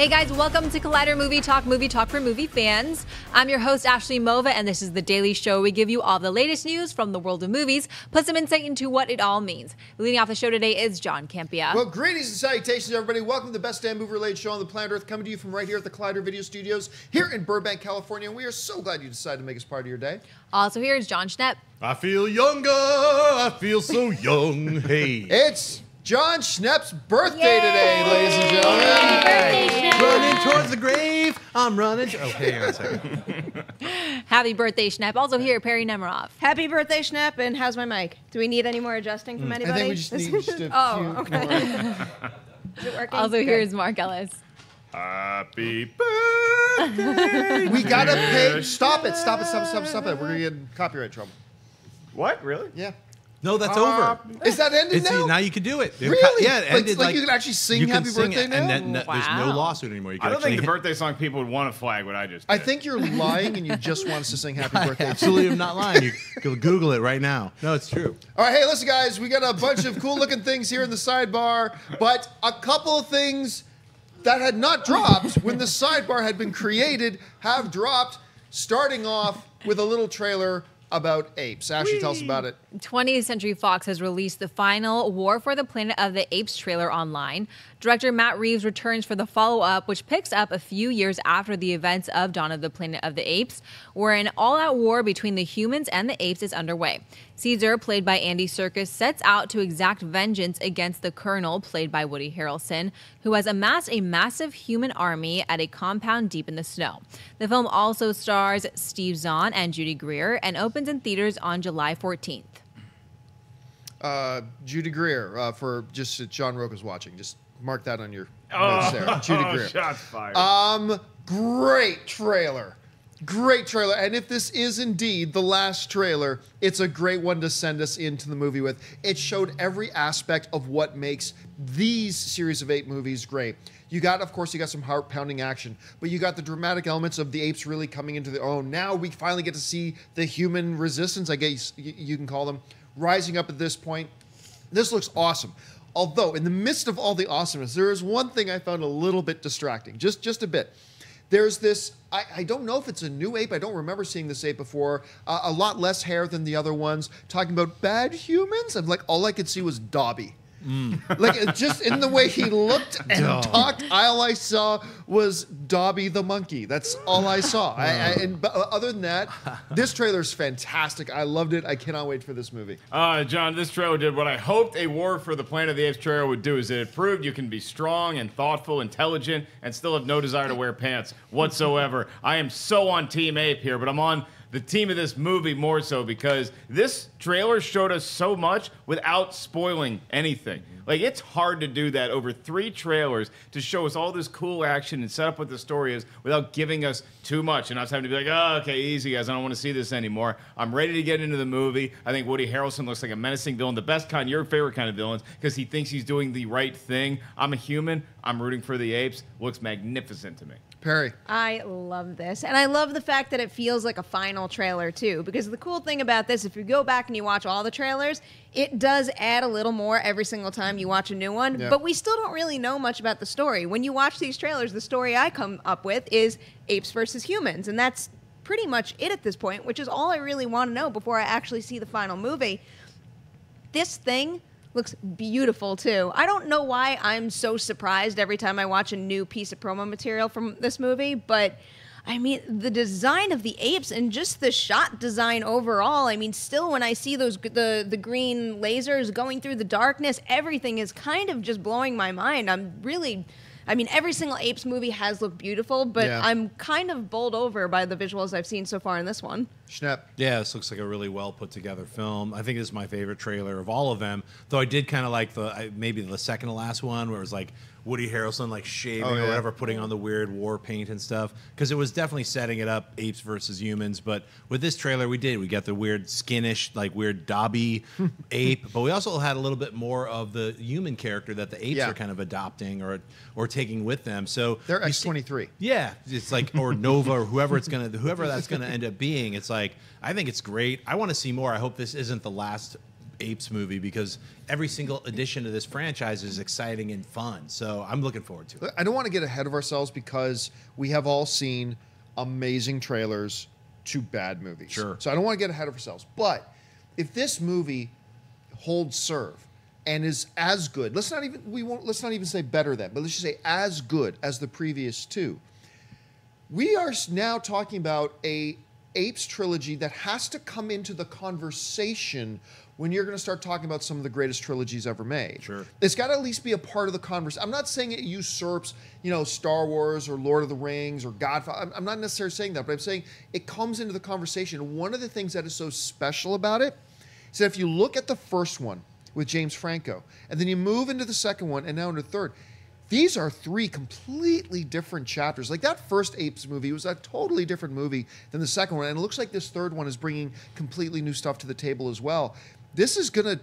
Hey guys, welcome to Collider Movie Talk, Movie Talk for movie fans. I'm your host, Ashley Mova, and this is the daily show. We give you all the latest news from the world of movies, plus some insight into what it all means. Leading off the show today is John Campea. Well, greetings and salutations, everybody. Welcome to the best damn movie related show on the planet Earth, coming to you from right here at the Collider Video Studios here in Burbank, California. And we are so glad you decided to make us part of your day. Also, here is Jon Schnepp. I feel younger. I feel so young. Hey. It's Jon Schnepp's birthday today, ladies and gentlemen. Birthday, Schnepp. Running towards the grave. I'm running. Oh, hang on a second. Happy birthday, Schnepp. Also here, Perri Nemiroff. Happy birthday, Schnepp, and how's my mic? Do we need any more adjusting from mm, I anybody? think we just need just a oh, okay. Is it working? Also, Good. here is Mark Ellis. Happy birthday. We gotta pay. Stop it! Stop it! Stop it! Stop it! Stop it! We're gonna get in copyright trouble. What? Really? Yeah. No, that's ah, over. Is that ended It's, now? now you can do it. It Really? Yeah, it Like- ended like like, you can actually sing can Happy sing Birthday it, now? And then no- there's no lawsuit anymore. You can I don't think the birthday song people would want to flag what I just did. I think you're lying, and you just want us to sing Happy Birthday. I absolutely am not lying. You can Google it right now. No, it's true. All right, hey, listen, guys, we got a bunch of cool looking things here in the sidebar, but a couple of things that had not dropped when the sidebar had been created have dropped, starting off with a little trailer about apes. Ashley, tell us about it. 20th Century Fox has released the final War for the Planet of the Apes trailer online. Director Matt Reeves returns for the follow up, which picks up a few years after the events of Dawn of the Planet of the Apes, where an all out war between the humans and the apes is underway. Caesar, played by Andy Serkis, sets out to exact vengeance against the Colonel, played by Woody Harrelson, who has amassed a massive human army at a compound deep in the snow. The film also stars Steve Zahn and Judy Greer and opens in theaters on July 14th. Uh, Judy Greer, uh, for just that John Roca's watching. Just mark that on your Oh, notes there. Judy Greer. shots fired. Um, great trailer. Great trailer. And if this is indeed the last trailer, it's a great one to send us into the movie with. It showed every aspect of what makes these series of eight movies great. You got, of course, you got some heart pounding action, but you got the dramatic elements of the apes really coming into their own. Now we finally get to see the human resistance, I guess you can call them, rising up at this point. This looks awesome. Although, in the midst of all the awesomeness, there is one thing I found a little bit distracting, just just a bit. There's this. I, I don't know if it's a new ape. I don't remember seeing this ape before. Uh, a lot less hair than the other ones. Talking about bad humans, and like all I could see was Dobby. Like just in the way he looked and talked, all I saw was Dobby the monkey. That's all I saw. I, I, and but other than that, this trailer is fantastic. I loved it. I cannot wait for this movie. Uh, John, this trailer did what I hoped a War for the Planet of the Apes trailer would do. Is it proved you can be strong and thoughtful, intelligent, and still have no desire to wear pants whatsoever. I am so on Team Ape here, but I'm on the team of this movie more so because this trailer showed us so much without spoiling anything. Like it's hard to do that over three trailers to show us all this cool action and set up what the story is without giving us too much and us having to be like, oh, okay, easy guys, I don't want to see this anymore. I'm ready to get into the movie. I think Woody Harrelson looks like a menacing villain, the best kind, your favorite kind of villains, because he thinks he's doing the right thing. I'm a human. I'm rooting for the apes. Looks magnificent to me. Perri. I love this. And I love the fact that it feels like a final trailer, too. Because the cool thing about this, if you go back and you watch all the trailers, it does add a little more every single time you watch a new one. Yeah. But we still don't really know much about the story. When you watch these trailers, the story I come up with is apes versus humans. And that's pretty much it at this point, which is all I really want to know before I actually see the final movie. This thing looks beautiful too. I don't know why I'm so surprised every time I watch a new piece of promo material from this movie, but I mean the design of the apes and just the shot design overall. I mean, still when I see those the the green lasers going through the darkness, everything is kind of just blowing my mind. I'm really I mean, every single Apes movie has looked beautiful, but Yeah. I'm kind of bowled over by the visuals I've seen so far in this one. Schnepp. Yeah, this looks like a really well put together film. I think this is my favorite trailer of all of them. Though I did kind of like the maybe the second to last one where it was like Woody Harrelson like shaving Oh, or whatever, putting on the weird war paint and stuff. Because it was definitely setting it up apes versus humans. But with this trailer, we did we got the weird skinnish, like weird Dobby ape, but we also had a little bit more of the human character that the apes Yeah. are kind of adopting or or taking with them. So They're X twenty three. yeah, it's like or Nova or whoever it's gonna whoever that's gonna end up being. It's like I think it's great. I want to see more. I hope this isn't the last Apes movie because every single edition of this franchise is exciting and fun. So I'm looking forward to it. I don't want to get ahead of ourselves because we have all seen amazing trailers to bad movies. Sure. So I don't want to get ahead of ourselves. But if this movie holds serve and is as good, let's not even we won't let's not even say better than, but let's just say as good as the previous two. We are now talking about a Apes trilogy that has to come into the conversation when you're going to start talking about some of the greatest trilogies ever made. Sure. It's got to at least be a part of the conversation. I'm not saying it usurps, you know, Star Wars or Lord of the Rings or Godfather. I'm, not necessarily saying that, but I'm saying it comes into the conversation. One of the things that is so special about it is that if you look at the first one with James Franco, and then you move into the second one, and now into the third, these are three completely different chapters. Like that first Apes movie was a totally different movie than the second one, and it looks like this third one is bringing completely new stuff to the table as well. This is going to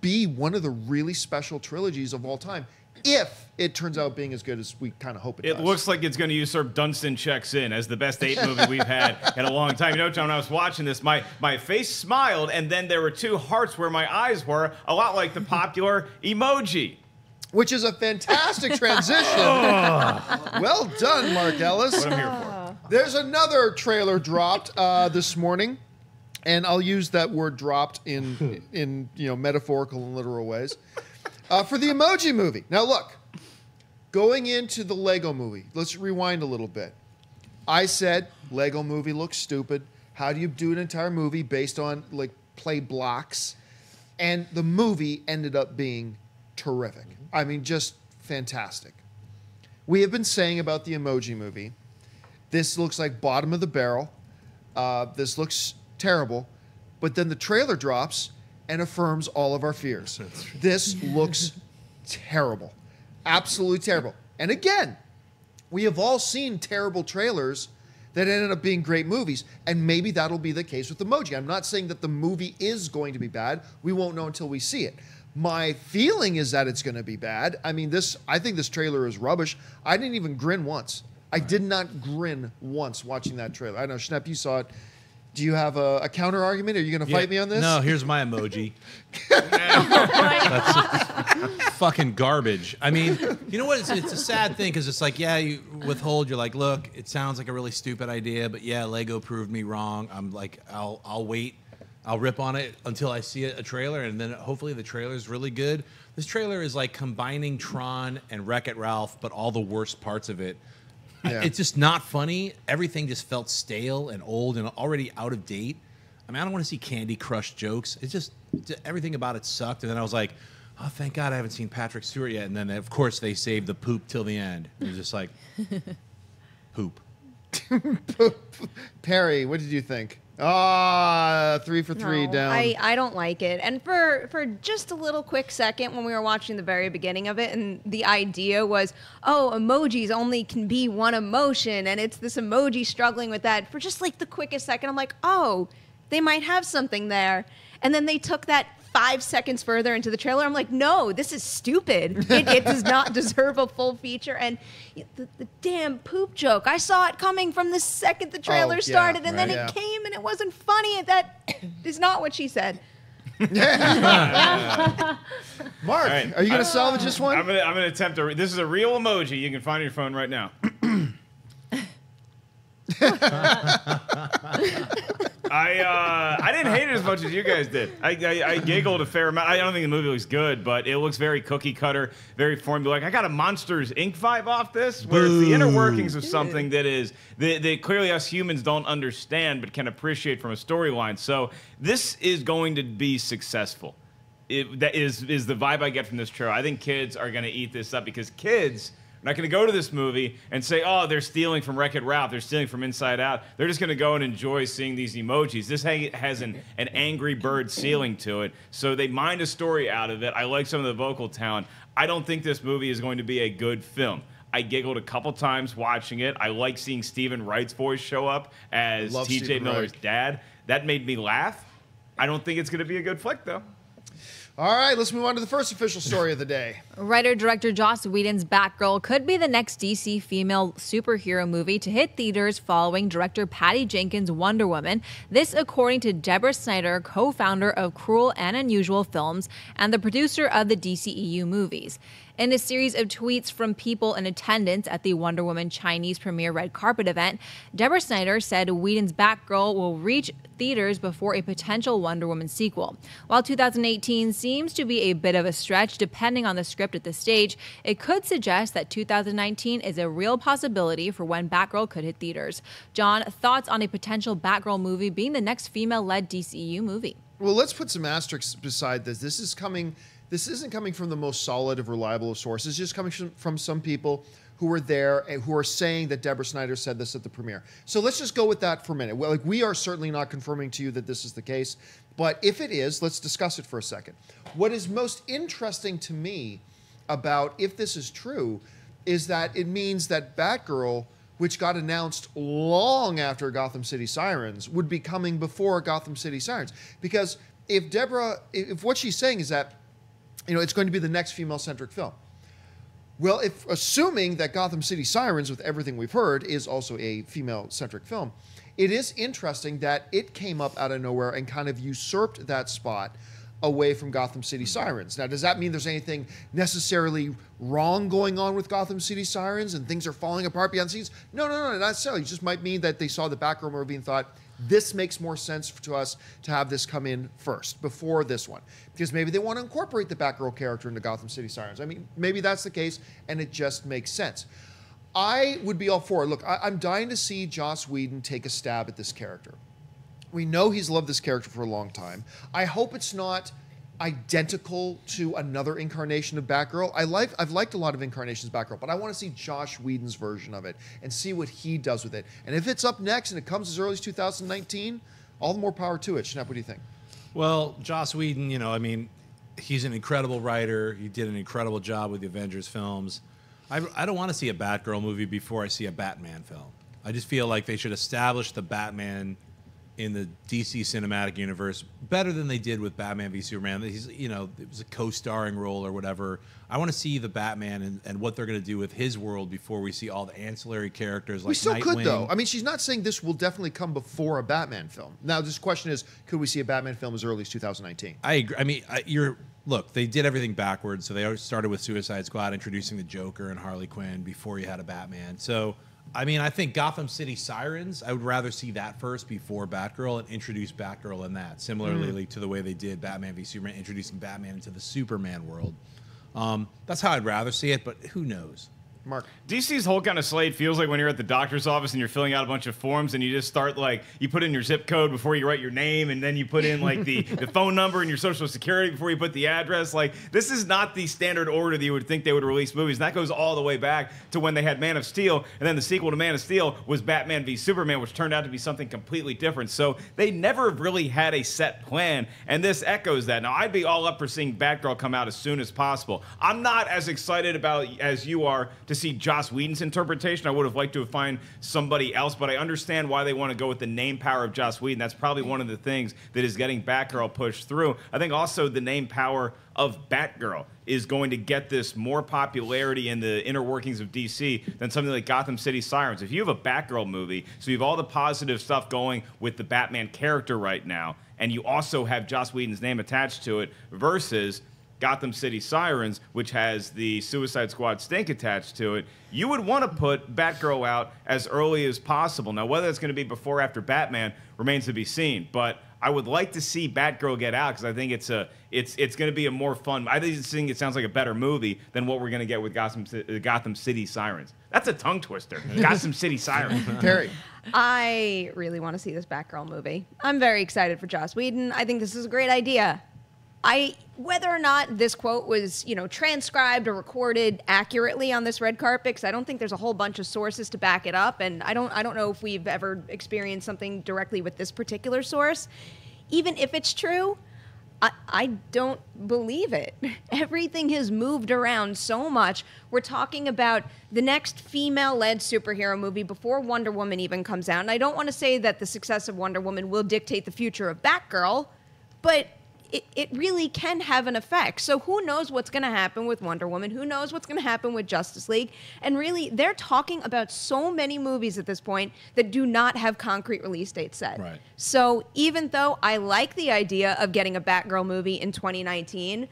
be one of the really special trilogies of all time, if it turns out being as good as we kind of hope it, It does. looks like it's going to usurp Dunston Checks In as the best ape movie we've had in a long time. You know, John, when I was watching this, my, my face smiled, and then there were two hearts where my eyes were, a lot like the popular emoji. Which is a fantastic transition. well done, Mark Ellis. What I'm here for. There's another trailer dropped uh, this morning, and I'll use that word "dropped" in in you know metaphorical and literal ways uh, for the Emoji Movie. Now, look, going into the Lego Movie, let's rewind a little bit. I said Lego Movie looks stupid. How do you do an entire movie based on like play blocks? And the movie ended up being terrific. I mean, just fantastic. We have been saying about the Emoji Movie this looks like bottom of the barrel. Uh, this looks terrible. But then the trailer drops and affirms all of our fears. This looks terrible. Absolutely terrible. And again, we have all seen terrible trailers that ended up being great movies. And maybe that'll be the case with Emoji. I'm not saying that the movie is going to be bad. We won't know until we see it. My feeling is that it's going to be bad. I mean, this. I think this trailer is rubbish. I didn't even grin once. I did not grin once watching that trailer. I know, Schnepp, you saw it. Do you have a, a counter argument? Are you going to fight me on this? No, here's my emoji. That's fucking garbage. I mean, you know what? It's, it's a sad thing because it's like, yeah, you withhold. You're like, look, it sounds like a really stupid idea, but yeah, Lego proved me wrong. I'm like, I'll I'll wait. I'll rip on it until I see a, trailer, and then hopefully the trailer is really good. This trailer is like combining Tron and Wreck It Ralph, but all the worst parts of it. Yeah. It's just not funny. Everything just felt stale and old and already out of date. I mean, I don't want to see Candy Crush jokes. It's just everything about it sucked. And then I was like, oh, thank God I haven't seen Patrick Stewart yet. And then, of course, they saved the poop till the end. It was just like, poop. Perri, what did you think? Ah, three for three No, down. I, I don't like it. And for for just a little quick second when we were watching the very beginning of it and the idea was, oh, emojis only can be one emotion and it's this emoji struggling with that. For just like the quickest second, I'm like, oh, they might have something there. And then they took that five seconds further into the trailer. I'm like, no, this is stupid. It, it does not deserve a full feature. And the, the damn poop joke, I saw it coming from the second the trailer Oh, yeah, started, and then it Yeah. came and it wasn't funny. That is not what she said. Mark, right. are you going to uh, salvage this one? I'm gonna I'm gonna attempt a. re- This is a real emoji you can find your phone right now. I uh, I didn't hate it as much as you guys did. I, I, I giggled a fair amount. I don't think the movie looks good, but it looks very cookie cutter, very formulaic. I got a Monsters Inc. vibe off this, where it's the inner workings of something that is that, that clearly us humans don't understand, but can appreciate from a storyline. So this is going to be successful it, that is is the vibe I get from this trailer. I think kids are going to eat this up because kids not going to go to this movie and say, "Oh, they're stealing from Wreck It Ralph. They're stealing from Inside Out." They're just going to go and enjoy seeing these emojis. This has an an angry bird ceiling to it, so they mind a story out of it. I like some of the vocal talent. I don't think this movie is going to be a good film. I giggled a couple times watching it. I like seeing Steven Wright's voice show up as T.J. Miller's Wright. dad. That made me laugh. I don't think it's going to be a good flick, though. All right, let's move on to the first official story of the day. Writer director Joss Whedon's Batgirl could be the next DC female superhero movie to hit theaters following director Patty Jenkins' Wonder Woman. This, according to Deborah Snyder, co founder of Cruel and Unusual Films and the producer of the DCEU movies. In a series of tweets from people in attendance at the Wonder Woman Chinese premiere red carpet event, Deborah Snyder said Whedon's Batgirl will reach theaters before a potential Wonder Woman sequel. While 2018 seems to be a bit of a stretch depending on the script at this stage, it could suggest that 2019 is a real possibility for when Batgirl could hit theaters. John, thoughts on a potential Batgirl movie being the next female led DCU movie? Well, let's put some asterisks beside this. This is coming. This isn't coming from the most solid of reliable of sources. It's just coming from, some people who were there and who are saying that Deborah Snyder said this at the premiere. So let's just go with that for a minute. Well, like we are certainly not confirming to you that this is the case, but if it is, let's discuss it for a second. What is most interesting to me about if this is true is that it means that Batgirl which got announced long after Gotham City Sirens, would be coming before Gotham City Sirens. Because if Deborah, if what she's saying is that, you know, it's going to be the next female centric film. Well, if assuming that Gotham City Sirens, with everything we've heard, is also a female centric film, it is interesting that it came up out of nowhere and kind of usurped that spot away from Gotham City Sirens. Now, does that mean there's anything necessarily wrong going on with Gotham City Sirens and things are falling apart behind the scenes? No, no, no, not necessarily. It just might mean that they saw the Batgirl movie and thought, this makes more sense to us to have this come in first before this one because maybe they want to incorporate the Batgirl character into Gotham City Sirens. I mean, maybe that's the case, and it just makes sense. I would be all for it. Look, I, am dying to see Joss Whedon take a stab at this character. We know he's loved this character for a long time. I hope it's not identical to another incarnation of Batgirl. I like I've liked a lot of incarnations of Batgirl, but I want to see Joss Whedon's version of it and see what he does with it. And if it's up next and it comes as early as 2019, all the more power to it. Schnepp, what do you think? Well, Joss Whedon, you know, I mean, he's an incredible writer. He did an incredible job with the Avengers films. I, I don't want to see a Batgirl movie before I see a Batman film. I just feel like they should establish the Batman in the DC cinematic universe better than they did with Batman v Superman. He's you know it was a co-starring role or whatever. I want to see the Batman and, and what they're going to do with his world before we see all the ancillary characters like we still Nightwing. could though. I mean, she's not saying this will definitely come before a Batman film. Now, this question is, could we see a Batman film as early as 2019? I agree. I mean, I, you're look. They did everything backwards. So they started with Suicide Squad, introducing the Joker and Harley Quinn before you had a Batman. So I mean, I think Gotham City Sirens, I would rather see that first before Batgirl and introduce Batgirl in that. Similarly mm. to the way they did Batman v Superman, introducing Batman into the Superman world. Um, that's how I'd rather see it, but who knows? Mark. DC's whole kind of slate feels like when you're at the doctor's office and you're filling out a bunch of forms and you just start like you put in your zip code before you write your name and then you put in like the, the phone number and your social security before you put the address. Like this is not the standard order that you would think they would release movies. And that goes all the way back to when they had Man of Steel and then the sequel to Man of Steel was Batman v Superman, which turned out to be something completely different. So they never really had a set plan, and this echoes that. Now I'd be all up for seeing Batgirl come out as soon as possible. I'm not as excited about as you are to see Joss Whedon's interpretation. I would have liked to have find somebody else, but I understand why they want to go with the name power of Joss Whedon. That's probably one of the things that is getting Batgirl pushed through. I think also the name power of Batgirl is going to get this more popularity in the inner workings of DC than something like Gotham City Sirens. If you have a Batgirl movie, so you have all the positive stuff going with the Batman character right now, and you also have Joss Whedon's name attached to it, versus Gotham City Sirens, which has the Suicide Squad stink attached to it, you would want to put Batgirl out as early as possible. Now, whether it's going to be before or after Batman remains to be seen, but I would like to see Batgirl get out because I think it's a it's it's going to be a more fun. I think it sounds like a better movie than what we're going to get with Gotham uh, Gotham City Sirens. That's a tongue twister. Gotham City Sirens. Perri. I really want to see this Batgirl movie. I'm very excited for Joss Whedon. I think this is a great idea. I whether or not this quote was, you know, transcribed or recorded accurately on this red carpet, because I don't think there's a whole bunch of sources to back it up, and I don't I don't know if we've ever experienced something directly with this particular source. Even if it's true, I, I don't believe it. Everything has moved around so much. We're talking about the next female led superhero movie before Wonder Woman even comes out. And I don't want to say that the success of Wonder Woman will dictate the future of Batgirl, but it, it really can have an effect. So who knows what's going to happen with Wonder Woman? Who knows what's going to happen with Justice League? And really, they're talking about so many movies at this point that do not have concrete release dates set. Right. So even though I like the idea of getting a Batgirl movie in 2019,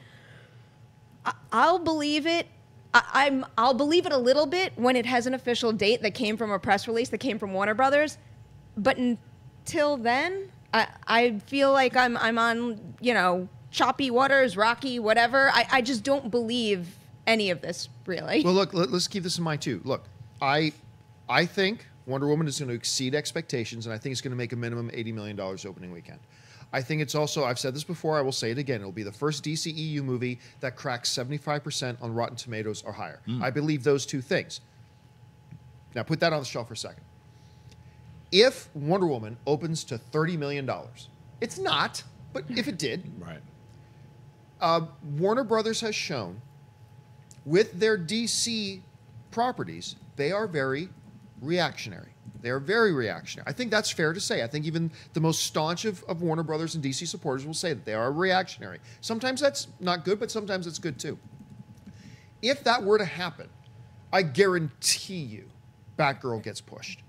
I- I'll believe it. I- I'm I'll believe it a little bit when it has an official date that came from a press release that came from Warner Brothers, but until then, I I feel like I'm I'm on you know choppy waters, rocky, whatever. I I just don't believe any of this really. Well, look, let, us keep this in mind too. Look, I, I think Wonder Woman is going to exceed expectations, and I think it's going to make a minimum eighty million dollars opening weekend. I think it's also. I've said this before. I will say it again. It'll be the first DCEU movie that cracks seventy-five percent on Rotten Tomatoes or higher. Hmm. I believe those two things. Now, put that on the shelf for a second. If Wonder Woman opens to thirty million dollars, it's not. But if it did, Right. Uh, Warner Brothers has shown with their DC properties, they are very reactionary. They are very reactionary. I think that's fair to say. I think even the most staunch of, of Warner Brothers and DC supporters will say that they are reactionary. Sometimes that's not good, but sometimes it's good too. If that were to happen, I guarantee you Batgirl gets pushed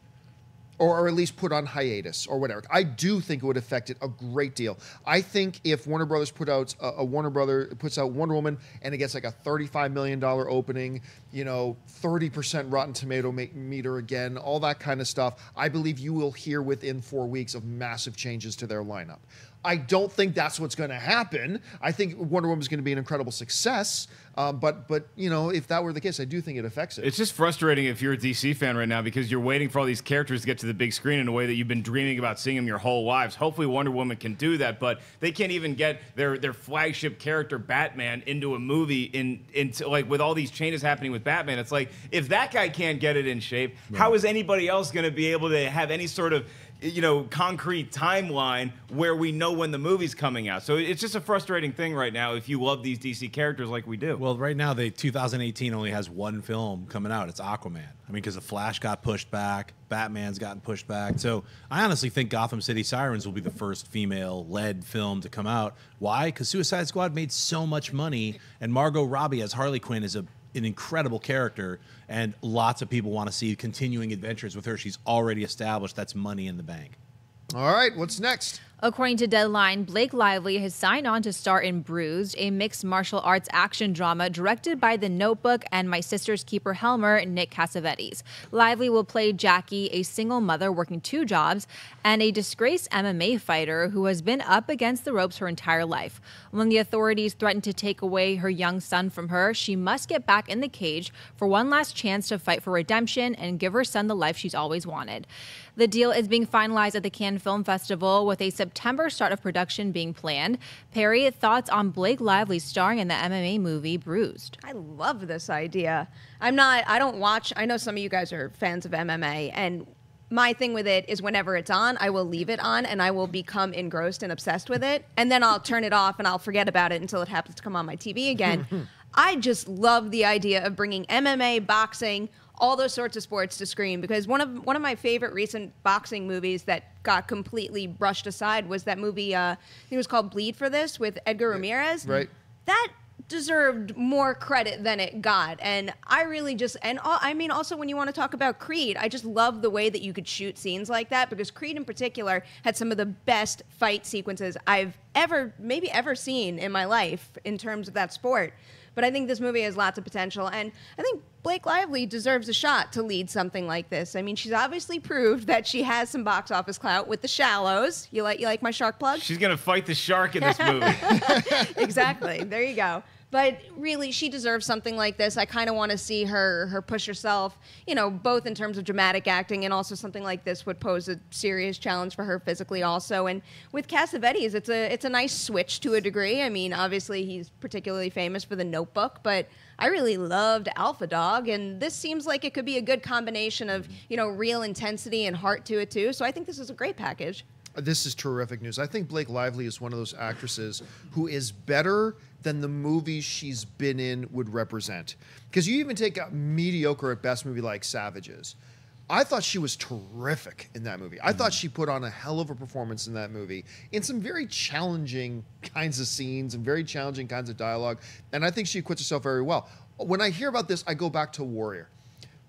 or, at least put on hiatus or whatever. I do think it would affect it a great deal. I think if Warner Brothers put out a, a Warner Brother puts out Wonder Woman and it gets like a thirty-five million dollar opening, you know, thirty percent Rotten Tomato ma- meter again, all that kind of stuff, I believe you will hear within four weeks of massive changes to their lineup. I don't think that's what's going to happen. I think Wonder Woman is going to be an incredible success. Um, but but you know, if that were the case, I do think it affects it. It's just frustrating if you're a DC fan right now because you're waiting for all these characters to get to the big screen in a way that you've been dreaming about seeing them your whole lives. Hopefully, Wonder Woman can do that, but they can't even get their their flagship character Batman into a movie in into like with all these changes happening with Batman. It's like if that guy can't get it in shape, how is anybody else going to be able to have any sort of you know concrete timeline where we know when the movie's coming out? So it's just a frustrating thing right now if you love these DC characters like we do. Well, right now, the 2018 only has one film coming out. It's Aquaman. I mean, because the Flash got pushed back, Batman's gotten pushed back. So I honestly think Gotham City Sirens will be the first female-led film to come out. Why? Because Suicide Squad made so much money, and Margot Robbie as Harley Quinn is a an incredible character, and lots of people want to see continuing adventures with her. She's already established. That's money in the bank. all right, what's next? According to Deadline, Blake Lively has signed on to star in Bruised, a mixed martial arts action drama directed by The Notebook and My Sister's Keeper Helmer, Nick Cassavetes. Lively will play Jackie, a single mother working two jobs, and a disgraced MMA fighter who has been up against the ropes her entire life. When the authorities threaten to take away her young son from her, she must get back in the cage for one last chance to fight for redemption and give her son the life she's always wanted. The deal is being finalized at the Cannes Film Festival with a September start of production being planned. Perri, thoughts on Blake Lively starring in the MMA movie Bruised? I love this idea. I'm not, I don't watch, I know some of you guys are fans of MMA, and my thing with it is whenever it's on, I will leave it on and I will become engrossed and obsessed with it. And then I'll turn it off and I'll forget about it until it happens to come on my TV again. I just love the idea of bringing MMA, boxing, all those sorts of sports to screen because one of one of my favorite recent boxing movies that got completely brushed aside was that movie uh, I think it was called Bleed for This with Edgar Ramirez right. that deserved more credit than it got and i really just and all, i mean also when you want to talk about creed i just love the way that you could shoot scenes like that because creed in particular had some of the best fight sequences i've ever maybe ever seen in my life in terms of that sport but i think this movie has lots of potential and i think blake lively deserves a shot to lead something like this i mean she's obviously proved that she has some box office clout with the shallows you like you like my shark plug She's gonna fight the shark in this movie. exactly. There you go. But really, she deserves something like this. I kind of want to see her her push herself, you know, both in terms of dramatic acting and also something like this would pose a serious challenge for her physically also. And with Cassavetes, it's a it's a nice switch to a degree. I mean, obviously he's particularly famous for The Notebook, but I really loved Alpha Dog, and this seems like it could be a good combination of you know real intensity and heart to it too. So I think this is a great package. This is terrific news. I think Blake Lively is one of those actresses who is better than the movies she's been in would represent. Because you even take a mediocre at best movie like Savages. I thought she was terrific in that movie. I thought mm. she put on a hell of a performance in that movie in some very challenging kinds of scenes and very challenging kinds of dialogue. And I think she acquits herself very well. When I hear about this, I go back to Warrior.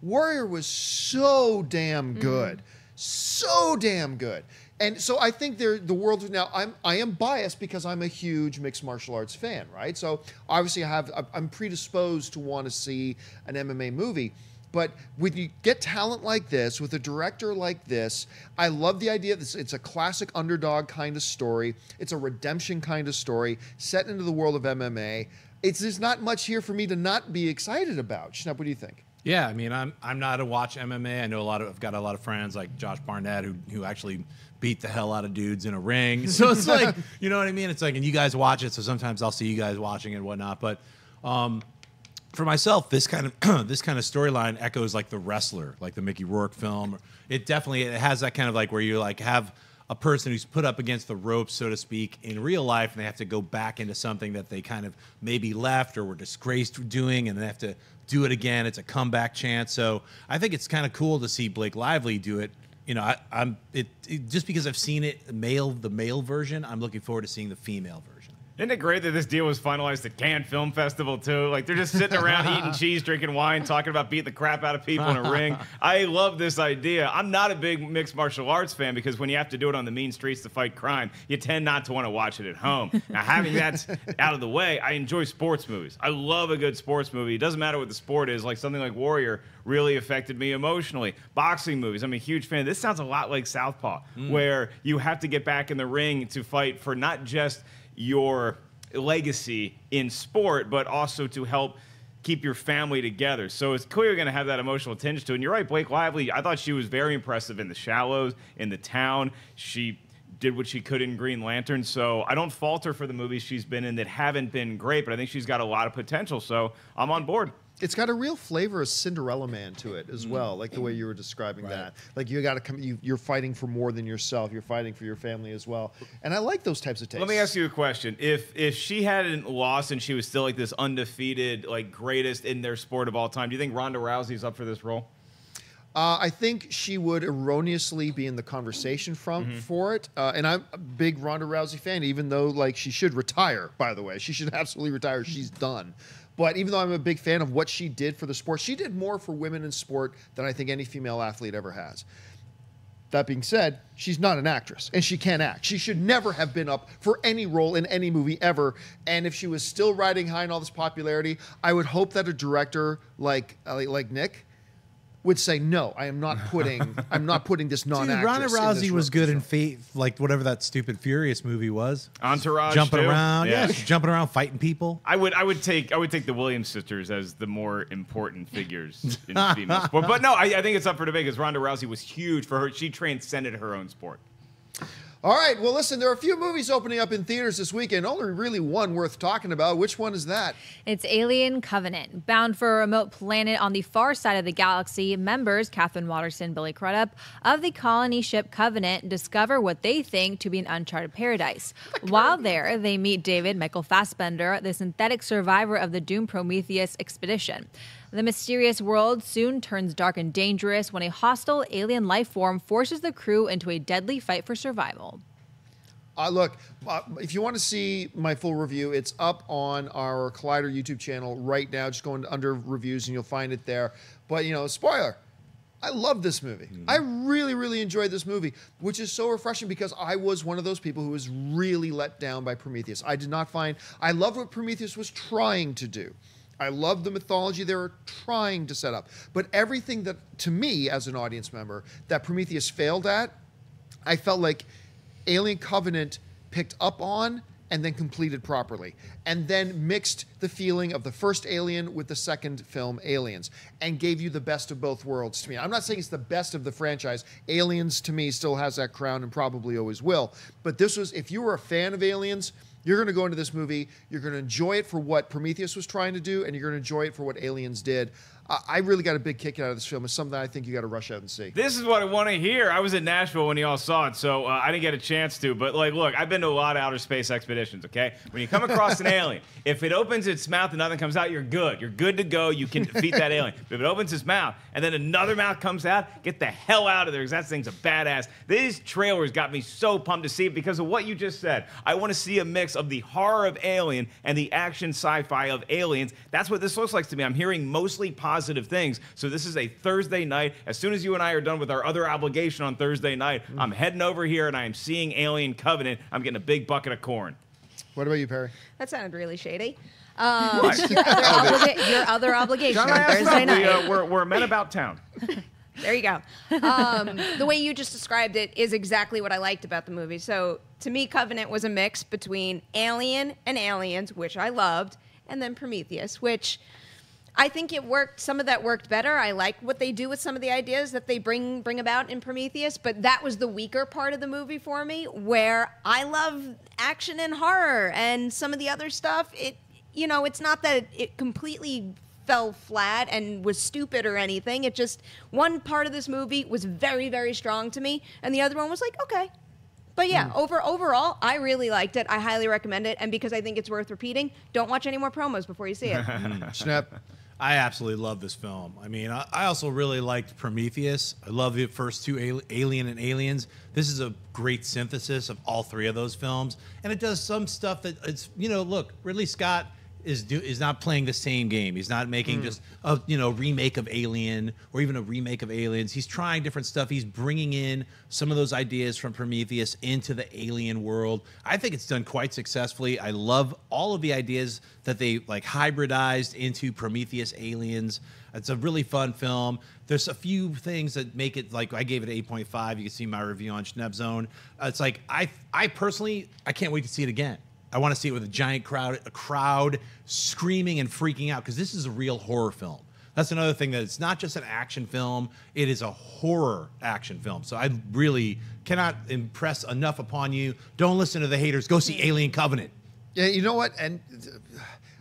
Warrior was so damn mm-hmm. good, so damn good. And so I think the world now. I'm I am biased because I'm a huge mixed martial arts fan, right? So obviously I have I'm predisposed to want to see an MMA movie. But when you get talent like this, with a director like this, I love the idea. This it's a classic underdog kind of story. It's a redemption kind of story set into the world of MMA. It's there's not much here for me to not be excited about. Schnepp, what do you think? Yeah, I mean, I'm I'm not a watch MMA. I know a lot of I've got a lot of friends like Josh Barnett who who actually beat the hell out of dudes in a ring. So it's like, you know what I mean? It's like, and you guys watch it, so sometimes I'll see you guys watching it and whatnot. But um, for myself, this kind of this kind of storyline echoes like the wrestler, like the Mickey Rourke film. It definitely it has that kind of like where you like have a person who's put up against the ropes, so to speak, in real life, and they have to go back into something that they kind of maybe left or were disgraced doing, and they have to do it again. It's a comeback chance. So I think it's kind of cool to see Blake Lively do it. You know, I, I'm it, it just because I've seen it male the male version. I'm looking forward to seeing the female version. Isn't it great that this deal was finalized at Cannes Film Festival too? Like they're just sitting around eating cheese, drinking wine, talking about beating the crap out of people in a ring. I love this idea. I'm not a big mixed martial arts fan because when you have to do it on the mean streets to fight crime, you tend not to want to watch it at home. Now having that out of the way, I enjoy sports movies. I love a good sports movie. It doesn't matter what the sport is. Like something like Warrior really affected me emotionally. Boxing movies, I'm a huge fan. This sounds a lot like Southpaw, mm. where you have to get back in the ring to fight for not just your legacy in sport, but also to help keep your family together. So it's clearly going to have that emotional tinge to it. And you're right, Blake Lively. I thought she was very impressive in The Shallows, in The Town. She did what she could in Green Lantern. So I don't fault her for the movies she's been in that haven't been great, but I think she's got a lot of potential. So I'm on board. It's got a real flavor of Cinderella Man to it as well, like the way you were describing that. Like you got to come, you, you're fighting for more than yourself. You're fighting for your family as well, and I like those types of takes. Let me ask you a question. If if she hadn't lost and she was still like this undefeated, like greatest in their sport of all time, do you think Ronda Rousey's up for this role? Uh, I think she would erroneously be in the conversation from for it, uh, and I'm a big Ronda Rousey fan. Even though like she should retire, by the way, she should absolutely retire. She's done. But even though I'm a big fan of what she did for the sport, she did more for women in sport than I think any female athlete ever has. That being said, she's not an actress and she can't act. She should never have been up for any role in any movie ever. And if she was still riding high in all this popularity, I would hope that a director like like, like Nick would say, "No, I am not putting I'm not putting this Dude, non-actress." Ronda in this Rousey was good in Fate, like whatever that stupid Furious movie was. Entourage, jumping too? around, Yeah. yeah, jumping around, fighting people. I would I would take I would take the Williams sisters as the more important figures in female sport. But no, I, I think it's up for debate because Ronda Rousey was huge for her. She transcended her own sport. All right. Well, listen, there are a few movies opening up in theaters this weekend. Only really one worth talking about. Which one is that? It's Alien Covenant. Bound for a remote planet on the far side of the galaxy, members, Katherine Waterston, Billy Crudup, of the colony ship Covenant discover what they think to be an uncharted paradise. While there, they meet David Michael Fassbender, the synthetic survivor of the doomed Prometheus expedition. The mysterious world soon turns dark and dangerous when a hostile alien life form forces the crew into a deadly fight for survival. Uh, look, uh, if you want to see my full review, it's up on our Collider YouTube channel right now. Just go into under reviews and you'll find it there. But, you know, spoiler. I love this movie. I really, really enjoyed this movie, which is so refreshing because I was one of those people who was really let down by Prometheus. I did not find, I love what Prometheus was trying to do. I love the mythology they were trying to set up. But everything that, to me, as an audience member, that Prometheus failed at, I felt like Alien Covenant picked up on and then completed properly, and then mixed the feeling of the first Alien with the second film, Aliens, and gave you the best of both worlds to me. I'm not saying it's the best of the franchise. Aliens, to me, still has that crown and probably always will. But this was, if you were a fan of Aliens, you're going to go into this movie, you're going to enjoy it for what Prometheus was trying to do, and you're going to enjoy it for what Aliens did. I, really got a big kick out of this film. It's something that I think you got to rush out and see. This is what I want to hear. I was in Nashville when y'all saw it, so uh, I didn't get a chance to. But like, look, I've been to a lot of outer space expeditions. Okay, when you come across an alien, if it opens its mouth and nothing comes out, you're good. You're good to go. You can defeat that alien. But if it opens its mouth and then another mouth comes out, get the hell out of there because that thing's a badass. These trailers got me so pumped to see it because of what you just said. I want to see a mix of the horror of Alien and the action sci-fi of Aliens. That's what this looks like to me. I'm hearing mostly positive things. So this is a Thursday night. As soon as you and I are done with our other obligation on Thursday night, I'm heading over here and I am seeing Alien Covenant. I'm getting a big bucket of corn. What about you, Perri? That sounded really shady. Um, your, other obliga- your other obligation John, on Thursday about- we, night. uh, we're, we're men about town. There you go. Um, the way you just described it is exactly what I liked about the movie. So to me, Covenant was a mix between Alien and Aliens, which I loved, and then Prometheus, which I think it worked. Some of that worked better. I like what they do with some of the ideas that they bring bring about in Prometheus, but that was the weaker part of the movie for me, where I love action and horror, and some of the other stuff. It you know, it's not that it completely fell flat and was stupid or anything. It just one part of this movie was very very strong to me, and the other one was like okay. But yeah, hmm. over overall, I really liked it. I highly recommend it, and because I think it's worth repeating, don't watch any more promos before you see it. Hmm. Schnepp. I absolutely love this film. I mean, I, I also really liked Prometheus. I love the first two Ali- Alien and Aliens. This is a great synthesis of all three of those films, and it does some stuff that it's you know, look, Ridley Scott is do is not playing the same game. He's not making just a you know remake of Alien or even a remake of Aliens. He's trying different stuff. He's bringing in some of those ideas from Prometheus into the Alien world. I think it's done quite successfully. I love all of the ideas that they like hybridized into Prometheus Aliens. It's a really fun film. There's a few things that make it like I gave it 8.5. You can see my review on Schnepp Zone. Uh, it's like I I personally I can't wait to see it again. I want to see it with a giant crowd, a crowd screaming and freaking out because this is a real horror film. That's another thing that it's not just an action film; it is a horror action film. So I really cannot impress enough upon you. Don't listen to the haters. Go see Alien Covenant. Yeah, you know what? And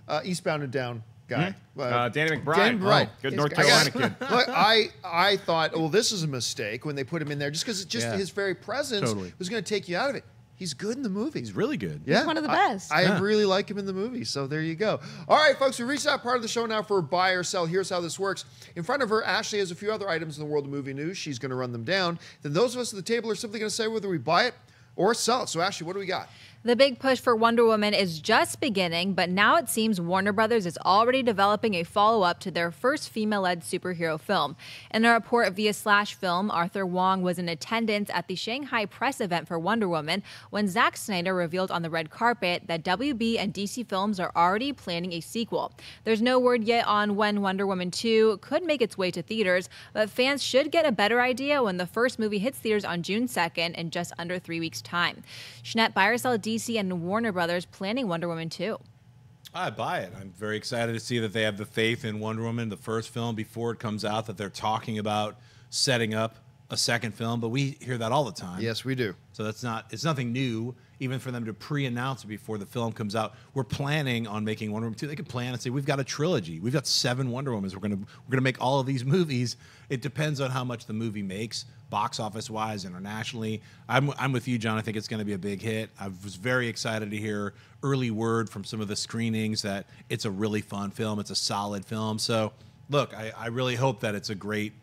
uh, Eastbound and Down guy. Uh, Danny McBride. Danny McBride. Oh, good He's- North Carolina kid. Look, I I thought, well, this is a mistake when they put him in there, just because just Yeah. his very presence Totally. was going to take you out of it. He's good in the movie. He's really good. Yeah, He's one of the I- best. I, Yeah. really like him in the movie. So there you go. All right, folks, we reached that part of the show now for buy or sell. Here's how this works. In front of her, Ashley has a few other items in the world of movie news. She's going to run them down. Then those of us at the table are simply going to say whether we buy it or sell it. So Ashley, what do we got? The big push for Wonder Woman is just beginning, but now it seems Warner Brothers is already developing a follow up to their first female led superhero film. In a report via Slash Film, Arthur Wong was in attendance at the Shanghai press event for Wonder Woman when Zack Snyder revealed on the red carpet that WB and DC Films are already planning a sequel. There's no word yet on when Wonder Woman 2 could make its way to theaters, but fans should get a better idea when the first movie hits theaters on June 2nd in just under three weeks' time. Schnepp, buy or sell DC and Warner Brothers planning Wonder Woman 2. I buy it. I'm very excited to see that they have the faith in Wonder Woman, the first film, before it comes out, that they're talking about setting up a second film. But we hear that all the time. Yes, we do. So that's not it's nothing new, even for them to pre-announce it before the film comes out. We're planning on making Wonder Woman 2. They could plan and say, We've got a trilogy. We've got seven Wonder Womans. We're gonna we're gonna make all of these movies. It depends on how much the movie makes, box office wise, internationally. I'm I'm with you, John. I think it's gonna be a big hit. I was very excited to hear early word from some of the screenings that it's a really fun film. It's a solid film. So look, I, I really hope that it's a great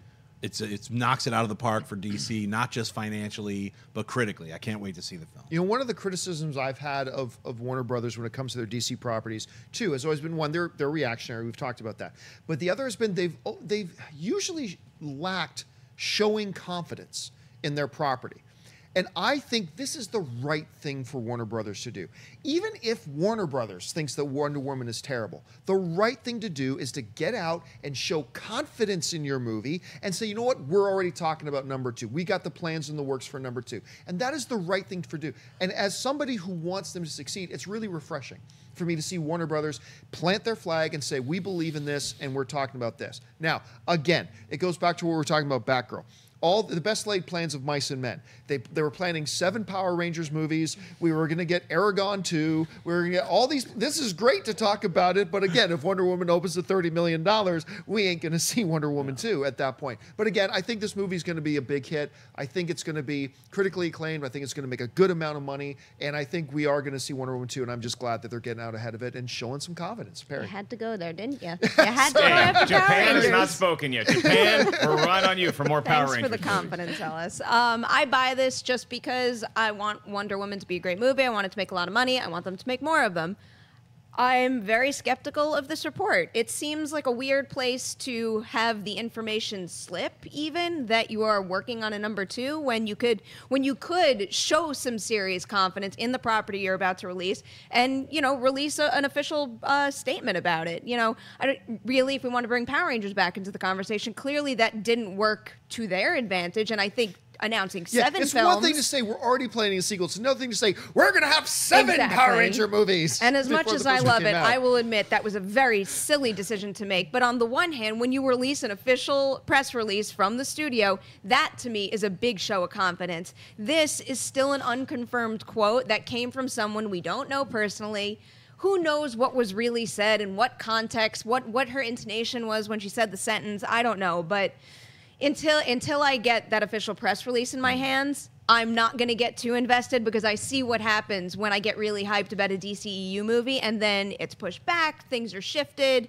it's it's knocks it out of the park for DC, not just financially but critically. I can't wait to see the film. You know, one of the criticisms I've had of, of Warner Brothers when it comes to their DC properties, too, has always been one, they're they're reactionary. We've talked about that. But the other has been they've oh, they've usually lacked showing confidence in their property. And I think this is the right thing for Warner Brothers to do. Even if Warner Brothers thinks that Wonder Woman is terrible, the right thing to do is to get out and show confidence in your movie and say, you know what, we're already talking about number two. We got the plans in the works for number two. And that is the right thing to do. And as somebody who wants them to succeed, it's really refreshing for me to see Warner Brothers plant their flag and say, we believe in this and we're talking about this. Now, again, it goes back to what we we're talking about Batgirl all the best laid plans of mice and men. They they were planning seven Power Rangers movies. We were going to get Eragon two. We were going to get all these. This is great to talk about it, but again, if Wonder Woman opens to thirty million dollars, we ain't going to see Wonder Woman two at that point. But again, I think this movie is going to be a big hit. I think it's going to be critically acclaimed. I think it's going to make a good amount of money, and I think we are going to see Wonder Woman two. And I'm just glad that they're getting out ahead of it and showing some confidence. Perri. You had to go there, didn't you? You had to go Yeah, after Power Japan has not spoken yet. Japan, we're relying on you for more Power Thanks Rangers. The confidence, Ellis. Um, I buy this just because I want Wonder Woman to be a great movie. I want it to make a lot of money. I want them to make more of them. I'm very skeptical of this report. It seems like a weird place to have the information slip, even that you are working on a number two when you could when you could show some serious confidence in the property you're about to release, and you know release a, an official uh, statement about it. You know, I don't, really, if we want to bring Power Rangers back into the conversation, clearly that didn't work to their advantage, and I think announcing Yeah, seven it's films. one thing to say we're already planning a sequel. It's another thing to say we're going to have seven Exactly. Power Ranger movies. And as much as I love it, out. I will admit that was a very silly decision to make. But on the one hand, when you release an official press release from the studio, that to me is a big show of confidence. This is still an unconfirmed quote that came from someone we don't know personally. Who knows what was really said and what context, what what her intonation was when she said the sentence? I don't know, but until until I get that official press release in my mm. hands, I'm not going to get too invested because I see what happens when I get really hyped about a DCEU movie and then it's pushed back, things are shifted.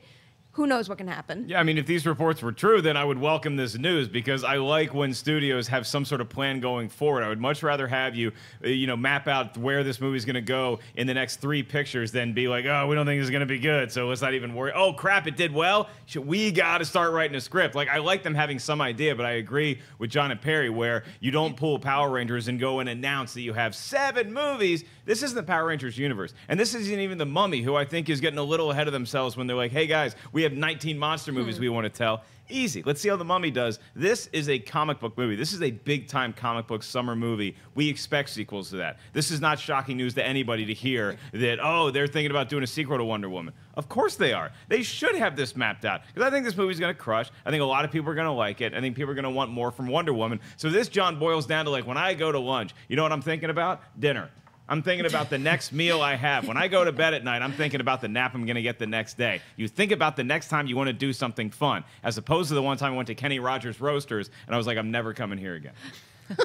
Who knows what can happen? Yeah, I mean, if these reports were true, then I would welcome this news because I like when studios have some sort of plan going forward. I would much rather have you, uh, you know, map out where this movie's going to go in the next three pictures than be like, oh, we don't think it's going to be good, so let's not even worry. Oh, crap, it did well. We got to start writing a script. Like, I like them having some idea, but I agree with John and Perri where you don't pull Power Rangers and go and announce that you have seven movies. This isn't the Power Rangers universe, and this isn't even the Mummy, who I think is getting a little ahead of themselves when they're like, hey guys, we have 19 monster movies hmm. we want to tell. Easy. Let's see how the Mummy does. This is a comic book movie. This is a big time comic book summer movie. We expect sequels to that. This is not shocking news to anybody to hear that, oh, they're thinking about doing a sequel to Wonder Woman. Of course they are. They should have this mapped out because I think this movie's going to crush. I think a lot of people are going to like it. I think people are going to want more from Wonder Woman. So this, John, boils down to like when I go to lunch, you know what I'm thinking about? Dinner. I'm thinking about the next meal I have. When I go to bed at night, I'm thinking about the nap I'm going to get the next day. You think about the next time you want to do something fun, as opposed to the one time I went to Kenny Rogers Roasters and I was like, I'm never coming here again.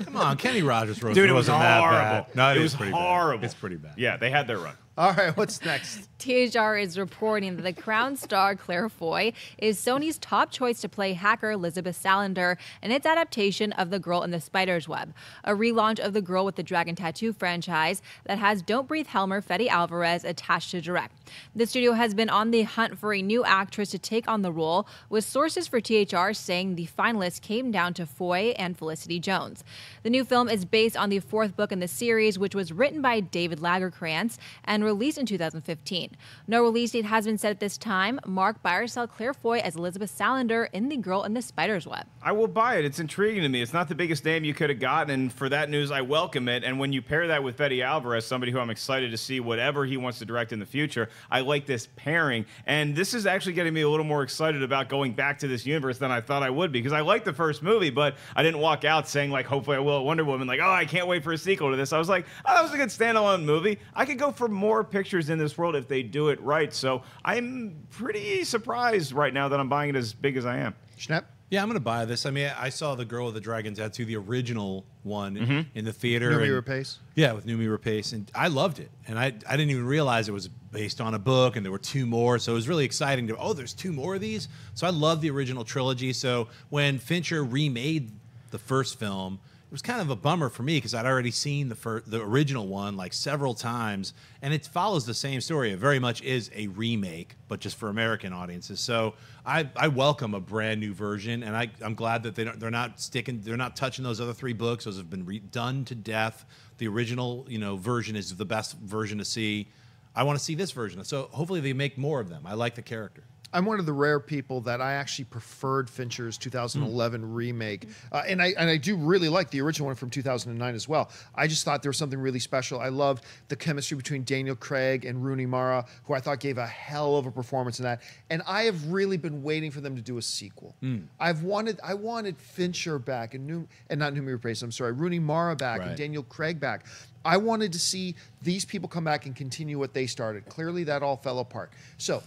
Come on, Kenny Rogers Roasters. Dude, it was wasn't that horrible. bad. No, it, it, was is pretty horrible. Bad. It's pretty bad. Yeah, they had their run. All right, what's next? THR is reporting that the Crown star Claire Foy is Sony's top choice to play hacker Lisbeth Salander in its adaptation of The Girl in the Spider's Web, a relaunch of the Girl with the Dragon Tattoo franchise that has Don't Breathe Helmer Fede Alvarez attached to direct. The studio has been on the hunt for a new actress to take on the role, with sources for THR saying the finalists came down to Foy and Felicity Jones. The new film is based on the fourth book in the series, which was written by David Lagercrantz and released in 2015. No release date has been set at this time. Mark Buyer saw Claire Foy as Lisbeth Salander in The Girl in the Spider's Web. I will buy it. It's intriguing to me. It's not the biggest name you could have gotten, and for that news, I welcome it. And when you pair that with Fede Alvarez, somebody who I'm excited to see whatever he wants to direct in the future, I like this pairing. And this is actually getting me a little more excited about going back to this universe than I thought I would be, because I liked the first movie, but I didn't walk out saying like, hopefully I will Wonder Woman. Like, oh, I can't wait for a sequel to this. I was like, oh, that was a good standalone movie. I could go for more pictures in this world if they do it right. So I'm pretty surprised right now that I'm buying it as big as I am. Schnepp? Yeah, I'm gonna buy this. I mean, I saw the Girl with the Dragon Tattoo, the original one, Mm-hmm. in the theater. Noomi and- Rapace? Yeah, with Noomi Rapace, and I loved it. And I, I didn't even realize it was based on a book, and there were two more. So it was really exciting to oh, there's two more of these. So I love the original trilogy. So when Fincher remade the first film, it was kind of a bummer for me because I'd already seen the fir- the original one like several times, and it follows the same story. It very much is a remake, but just for American audiences. So I, I welcome a brand new version, and I, I'm glad that they don't, they're not sticking, they're not touching those other three books. Those have been re- done to death. The original, you know, version is the best version to see. I want to see this version. So hopefully they make more of them. I like the character. I'm one of the rare people that I actually preferred Fincher's 2011 remake, uh, and I and I do really like the original one from 2009 as well. I just thought there was something really special. I loved the chemistry between Daniel Craig and Rooney Mara, who I thought gave a hell of a performance in that. And I have really been waiting for them to do a sequel. I've wanted I wanted Fincher back and new and not Noomi Rapace. I'm sorry, Rooney Mara back and Daniel Craig back. I wanted to see these people come back and continue what they started. Clearly, that all fell apart. So,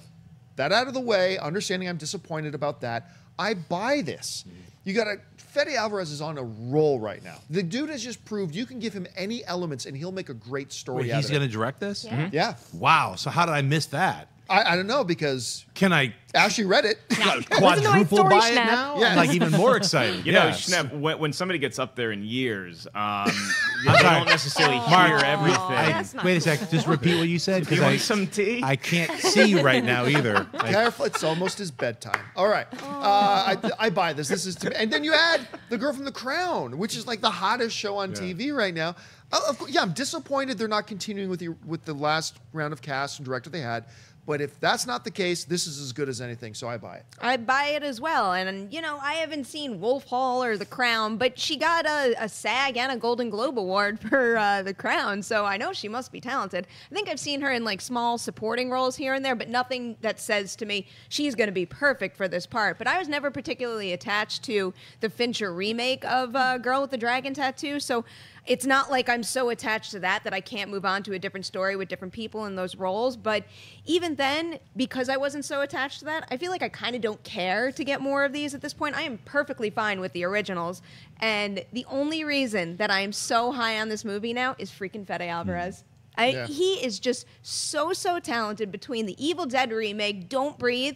that out of the way, understanding I'm disappointed about that, I buy this. You got to. Fede Alvarez is on a roll right now. The dude has just proved you can give him any elements and he'll make a great story Wait, out he's going to direct this? Yeah. Yeah, Wow. So how did I miss that? I, I don't know because Can I Ashley read it. quadruple story, buy it Schnepp. now? Yes. I'm like even more excited. You know, Yes. Schnepp, when, when somebody gets up there in years, um, they I'm sorry. don't necessarily Mark, hear everything. I- That's not wait a cool. sec. Just repeat what you said because you I want some tea? I can't see you right now either. I- Careful, it's almost his bedtime. All right, uh, I, I buy this. This is, to, and then you add the girl from The Crown, which is like the hottest show on TV right now. Uh, of course, yeah, I'm disappointed they're not continuing with the with the last round of cast and director they had. But if that's not the case, this is as good as anything. So I buy it. I buy it as well. And, you know, I haven't seen Wolf Hall or The Crown, but she got a, a SAG and a Golden Globe Award for uh, The Crown. So I know she must be talented. I think I've seen her in like small supporting roles here and there, but nothing that says to me she's going to be perfect for this part. But I was never particularly attached to the Fincher remake of uh, Girl with the Dragon Tattoo. So it's not like I'm so attached to that that I can't move on to a different story with different people in those roles. But even then, because I wasn't so attached to that, I feel like I kind of don't care to get more of these at this point. I am perfectly fine with the originals. And the only reason that I am so high on this movie now is freaking Fede hmm. Alvarez. I, Yeah. He is just so, so talented between the Evil Dead remake, Don't Breathe.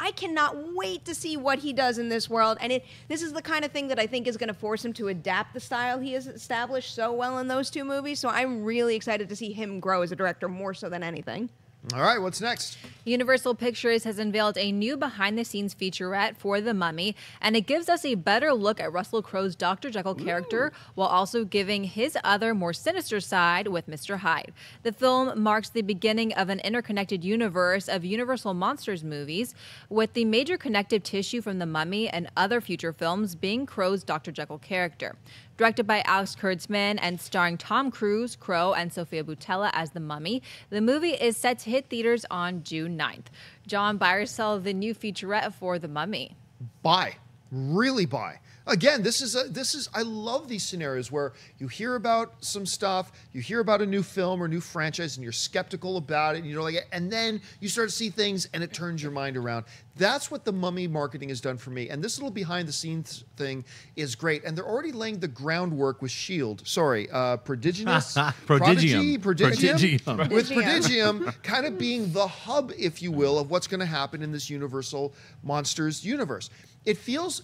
I cannot wait to see what he does in this world. And it, this is the kind of thing that I think is going to force him to adapt the style he has established so well in those two movies. So I'm really excited to see him grow as a director more so than anything. All right, what's next? Universal Pictures has unveiled a new behind the scenes featurette for The Mummy, and it gives us a better look at Russell Crowe's Dr. Jekyll character while also giving his other, more sinister side with Mr. Hyde. The film marks the beginning of an interconnected universe of Universal Monsters movies, with the major connective tissue from The Mummy and other future films being Crowe's Dr. Jekyll character. Directed by Alex Kurtzman and starring Tom Cruise, Crowe, and Sophia Boutella as the mummy, the movie is set to hit theaters on June 9th. John, buy or sell the new featurette for the mummy. buy really buy again this is a this is i love these scenarios where you hear about some stuff you hear about a new film or new franchise and you're skeptical about it and you don't like it and then you start to see things and it turns your mind around that's what the mummy marketing has done for me and this little behind the scenes thing is great and they're already laying the groundwork with shield sorry uh prodigious Prodigium. Prodigy, prodigium, Prodigium. with Prodigium. Prodigium kind of being the hub, if you will, of what's going to happen in this Universal Monsters universe. It feels,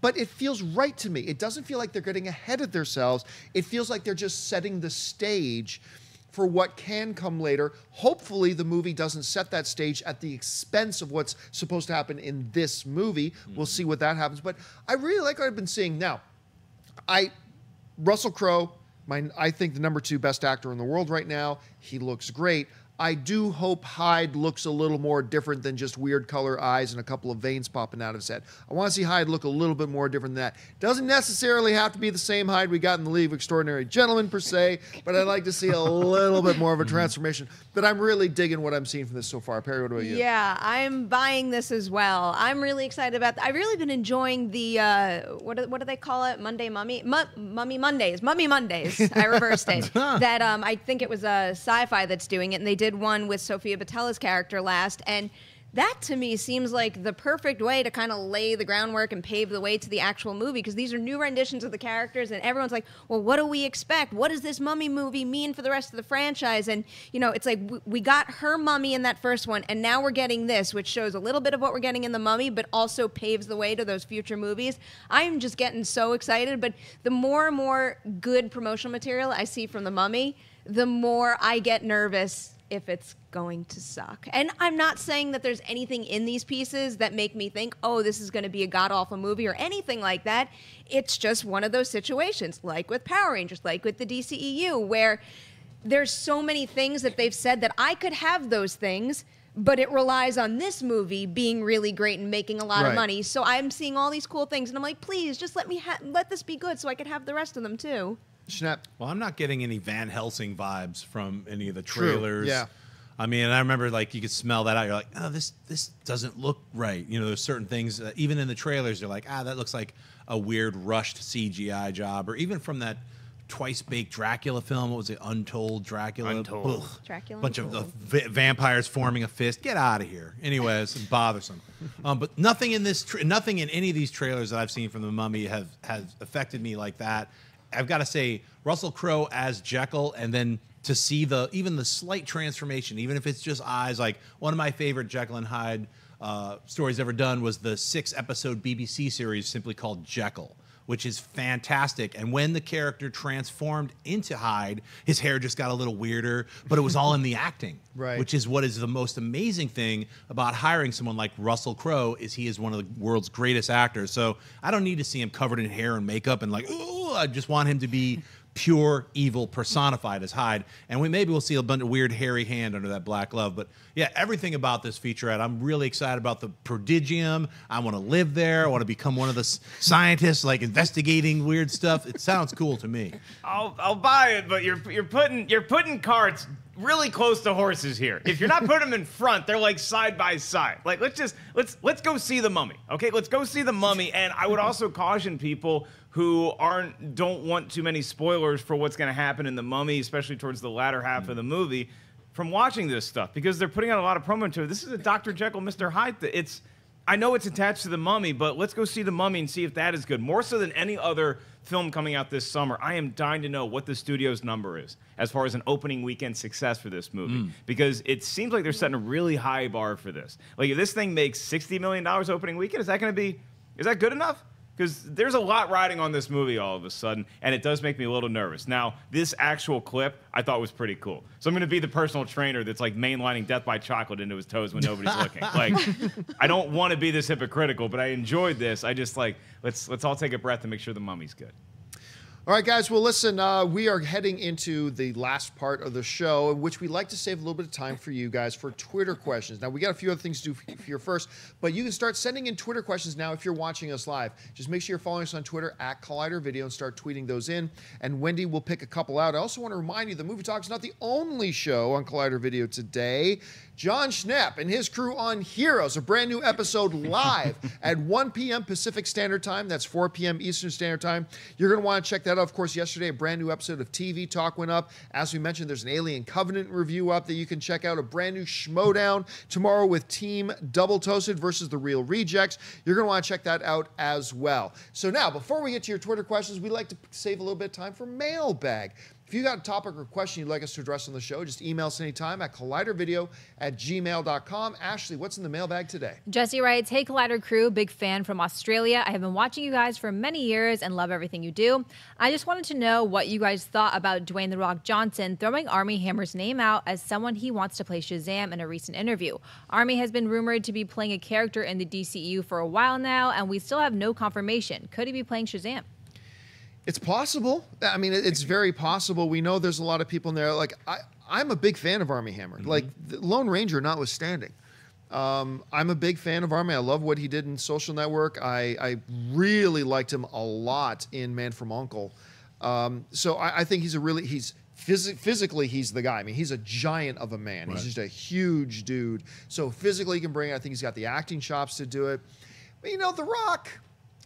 but it feels right to me. It doesn't feel like they're getting ahead of themselves. It feels like they're just setting the stage for what can come later. Hopefully, the movie doesn't set that stage at the expense of what's supposed to happen in this movie. We'll mm-hmm. see what that happens. But I really like what I've been seeing now. I Russell Crowe, my I think the number two best actor in the world right now. He looks great. I do hope Hyde looks a little more different than just weird color eyes and a couple of veins popping out of his head. I want to see Hyde look a little bit more different than that. Doesn't necessarily have to be the same Hyde we got in the League of Extraordinary Gentlemen per se, but I'd like to see a little bit more of a transformation. But I'm really digging what I'm seeing from this so far. Perri, what about you? Yeah, I'm buying this as well. I'm really excited about. I've really been enjoying the uh, what do, what do they call it? Monday Mummy, Mu- Mummy Mondays, Mummy Mondays. I reversed it. that um, I think it was a sci-fi that's doing it, and they did one with Sophia Boutella's character last, and that to me seems like the perfect way to kind of lay the groundwork and pave the way to the actual movie because these are new renditions of the characters and everyone's like well what do we expect? What does this mummy movie mean for the rest of the franchise? And you know it's like we, got her mummy in that first one and now we're getting this which shows a little bit of what we're getting in the mummy but also paves the way to those future movies. I am just getting so excited but the more and more good promotional material i see from the mummy the more i get nervous if it's going to suck. And I'm not saying that there's anything in these pieces that make me think, oh, this is going to be a god awful movie or anything like that. It's just one of those situations, like with Power Rangers, like with the DCEU, where there's so many things that they've said that I could have those things. but it relies on this movie being really great and making a lot Right. of money. So I'm seeing all these cool things, and I'm like, please, just let me ha- let this be good, so I can have the rest of them too. Schnepp. Well, I'm not getting any Van Helsing vibes from any of the trailers. True, trailers. yeah. I mean, I remember like you could smell that out. You're like, oh, this this doesn't look right. You know, there's certain things that even in the trailers, you're like, ah, that looks like a weird rushed CGI job, or even from that twice baked Dracula film. What was it? Untold Dracula. Untold. Ugh. Dracula Bunch of Untold. uh, va- vampires forming a fist. Get out of here. Anyways, it's bothersome. Um, but nothing in this, tra- nothing in any of these trailers that I've seen from the Mummy have has affected me like that. I've got to say, Russell Crowe as Jekyll, and then to see the even the slight transformation, even if it's just eyes. Like one of my favorite Jekyll and Hyde uh, stories ever done was the six episode BBC series simply called Jekyll which is fantastic. And when the character transformed into Hyde, his hair just got a little weirder, but it was all in the acting. Right. Which is what is the most amazing thing about hiring someone like Russell Crowe is he is one of the world's greatest actors. So I don't need to see him covered in hair and makeup and like, ooh, I just want him to be pure evil personified as Hyde. And we maybe we'll see a bunch of weird hairy hand under that black glove. But yeah, everything about this featurette, I'm really excited about the prodigium. I want to live there. I want to become one of the scientists like investigating weird stuff. It sounds cool to me. I'll I'll buy it, but you're you're putting you're putting carts really close to horses here. If you're not putting them in front, they're like side by side. Like let's just let's let's go see the mummy. Okay, let's go see the mummy. And I would also caution people who aren't don't want too many spoilers for what's going to happen in the mummy, especially towards the latter half of the movie, from watching this stuff because they're putting out a lot of promo to it. This is a Dr. Jekyll, Mr. Hyde. th- It's I know it's attached to the mummy, but let's go see the mummy and see if that is good. More so than any other film coming out this summer, I am dying to know what the studio's number is as far as an opening weekend success for this movie. Mm. Because it seems like they're setting a really high bar for this. Like if this thing makes $60 million opening weekend, is that gonna be is that good enough? Because there's a lot riding on this movie all of a sudden, and it does make me a little nervous. Now, this actual clip I thought was pretty cool. So I'm going to be the personal trainer that's like mainlining Death by Chocolate into his toes when nobody's looking. Like, I don't want to be this hypocritical, but I enjoyed this. I just like let's let's all take a breath and make sure the mummy's good. All right, guys. Well, listen, uh, we are heading into the last part of the show, in which we like to save a little bit of time for you guys for Twitter questions. Now, we got a few other things to do here first, but you can start sending in Twitter questions now if you're watching us live. Just make sure you're following us on Twitter at Collider Video and start tweeting those in. And Wendy will pick a couple out. I also want to remind you the Movie Talk is not the only show on Collider Video today. Jon Schnepp and his crew on Heroes, a brand new episode live at 1 p.m. Pacific Standard Time. That's 4 p.m. Eastern Standard Time. You're going to want to check that Of course, yesterday a brand new episode of TV Talk went up. As we mentioned, there's an Alien Covenant review up that you can check out. A brand new Schmodown tomorrow with Team Double Toasted versus the Real Rejects. You're going to want to check that out as well. So now, before we get to your Twitter questions, we like to save a little bit of time for mailbag. If you got a topic or question you'd like us to address on the show, just email us anytime at collidervideo at gmail.com. Ashley, what's in the mailbag today? Jesse writes, Hey Collider crew, big fan from Australia. I have been watching you guys for many years and love everything you do. I just wanted to know what you guys thought about Dwayne The Rock Johnson throwing Armie Hammer's name out as someone he wants to play Shazam in a recent interview. Armie has been rumored to be playing a character in the DCU for a while now, and we still have no confirmation. Could he be playing Shazam? It's possible. I mean, it's very possible. We know there's a lot of people in there. Like, I, I'm a big fan of Armie Hammer. Like, the Lone Ranger notwithstanding. Um, I'm a big fan of Armie. I love what he did in Social Network. I, I really liked him a lot in Man from Uncle. Um, so I, I think he's a really he's phys- physically he's the guy. I mean, he's a giant of a man. He's just a huge dude. So physically he can bring. it. I think he's got the acting chops to do it. But you know, The Rock.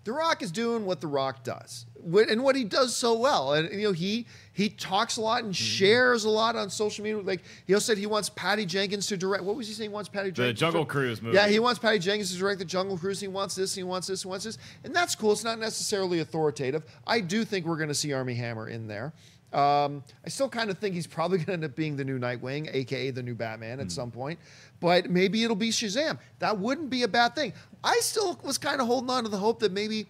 The Rock is doing what The Rock does, and what he does so well. And you know, he he talks a lot and shares a lot on social media. Like he also said, he wants Patty Jenkins to direct. What was he saying? He wants Patty Jenkins. The. Jungle to, Cruise movie. Yeah, he wants Patty Jenkins to direct the Jungle Cruise. He wants this. He wants this. He wants this. And that's cool. It's not necessarily authoritative. I do think we're going to see Armie Hammer in there. Um, I still kind of think he's probably going to end up being the new Nightwing, aka the new Batman, at some point. But maybe it'll be Shazam. That wouldn't be a bad thing. I still was kind of holding on to the hope that maybe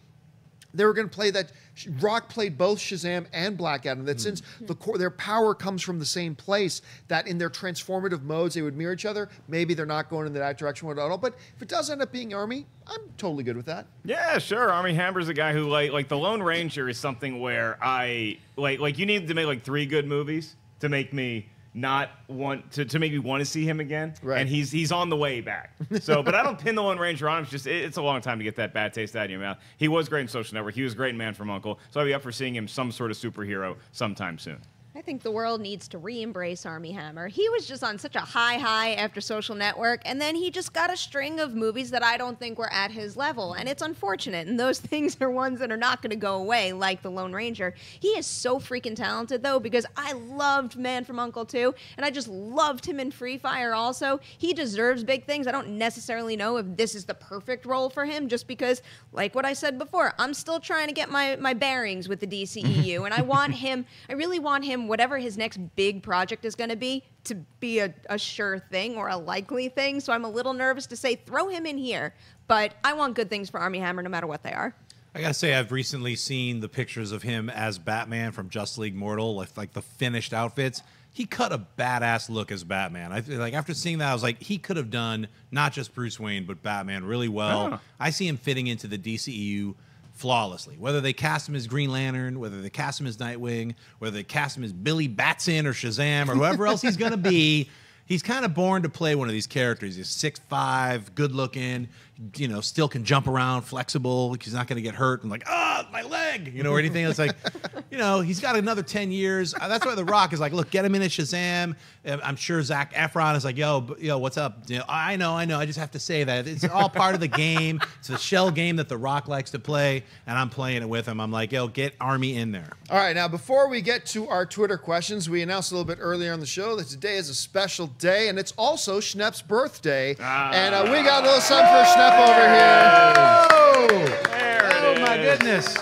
they were going to play that Rock played both Shazam and Black Adam. That hmm. since the core, their power comes from the same place, that in their transformative modes they would mirror each other. Maybe they're not going in that direction at all. But if it does end up being Armie, I'm totally good with that. Yeah, sure. Armie Hammer's a guy who like like the Lone Ranger is something where I like like you need to make like three good movies to make me not want to, to make me want to see him again. Right. And he's he's on the way back. So, but I don't pin the Lone Ranger on him. It's just it- it's a long time to get that bad taste out of your mouth. He was great in Social Network. He was great in Man from Uncle. So I'd be up for seeing him some sort of superhero sometime soon. I think the world needs to re-embrace Armie Hammer. He was just on such a high high after Social Network, and then he just got a string of movies that I don't think were at his level, and it's unfortunate. And those things are ones that are not going to go away, like the Lone Ranger. He is so freaking talented, though, because I loved Man from Uncle too, and I just loved him in Free Fire. Also, he deserves big things. I don't necessarily know if this is the perfect role for him, just because, like what I said before, I'm still trying to get my my bearings with the DCEU, and I want him. I really want him whatever his next big project is going to be to be a, a sure thing or a likely thing. So I'm a little nervous to say throw him in here, but I want good things for Armie Hammer no matter what they are. I gotta say, I've recently seen the pictures of him as Batman from Justice League Mortal, like, like the finished outfits. He cut a badass look as Batman. I feel like after seeing that, I was like, he could have done not just Bruce Wayne, but Batman really well. Huh. I see him fitting into the DCEU flawlessly. Whether they cast him as Green Lantern, whether they cast him as Nightwing, whether they cast him as Billy Batson or Shazam or whoever else he's gonna be. He's kind of born to play one of these characters. He's six five, good looking, you know, still can jump around, flexible. He's not going to get hurt and like, ah, my leg, you know, or anything. It's like, you know, he's got another ten years. Uh, That's why The Rock is like, look, get him in a Shazam. I'm sure Zac Efron is like, yo, yo, what's up? You know, I know, I know. I just have to say that it's all part of the game. It's a shell game that The Rock likes to play, and I'm playing it with him. I'm like, yo, get Armie in there. All right, now before we get to our Twitter questions, we announced a little bit earlier on the show that today is a special day, and it's also Schnepp's birthday. Ah. And uh, we got a little something for Schnepp over here. Oh, There oh my goodness.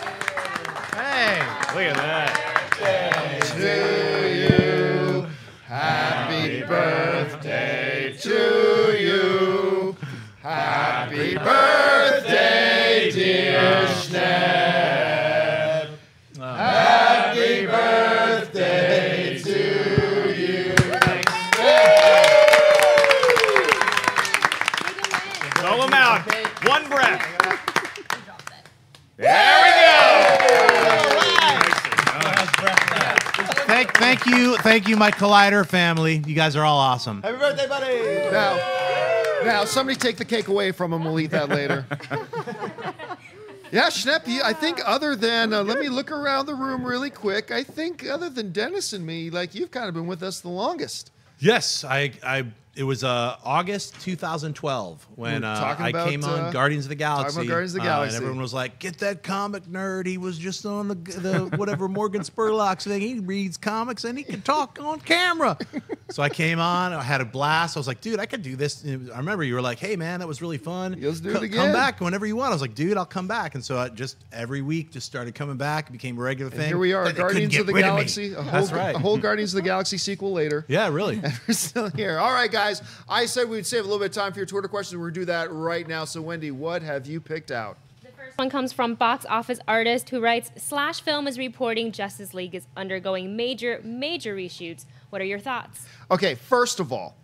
Hey. Look at that. Thank, thank you, thank you, my Collider family. You guys are all awesome. Happy birthday, buddy! Now, now, somebody take the cake away from him. We'll eat that later. yeah, Schnepp, you- I think other than, uh, let me look around the room really quick. I think other than Dennis and me, like you've kind of been with us the longest. Yes, I, I, it was uh, August 2012 when uh, I about, came on uh, Guardians of the Galaxy. Guardians of the uh, Galaxy. and everyone was like, "Get that comic nerd! He was just on the the whatever Morgan Spurlock's thing. He reads comics and he can talk on camera." so I came on. I had a blast. I was like, "Dude, I could do this." And was- I remember you were like, "Hey, man, that was really fun. Let's do it again." Come back whenever you want." I was like, "Dude, I'll come back." And so I just every week just started coming back. It became a regular And thing. here we are, Guardians of the. Galaxy. A whole, That's right. a whole Guardians of the Galaxy sequel later. yeah, really. And We're still here. All right, guys. I said we'd save a little bit of time for your Twitter questions. We're going to do that right now. So, Wendy, what have you picked out? The first one comes from box office artist who writes Slash Film is reporting Justice League is undergoing major, major reshoots. What are your thoughts? Okay, first of all,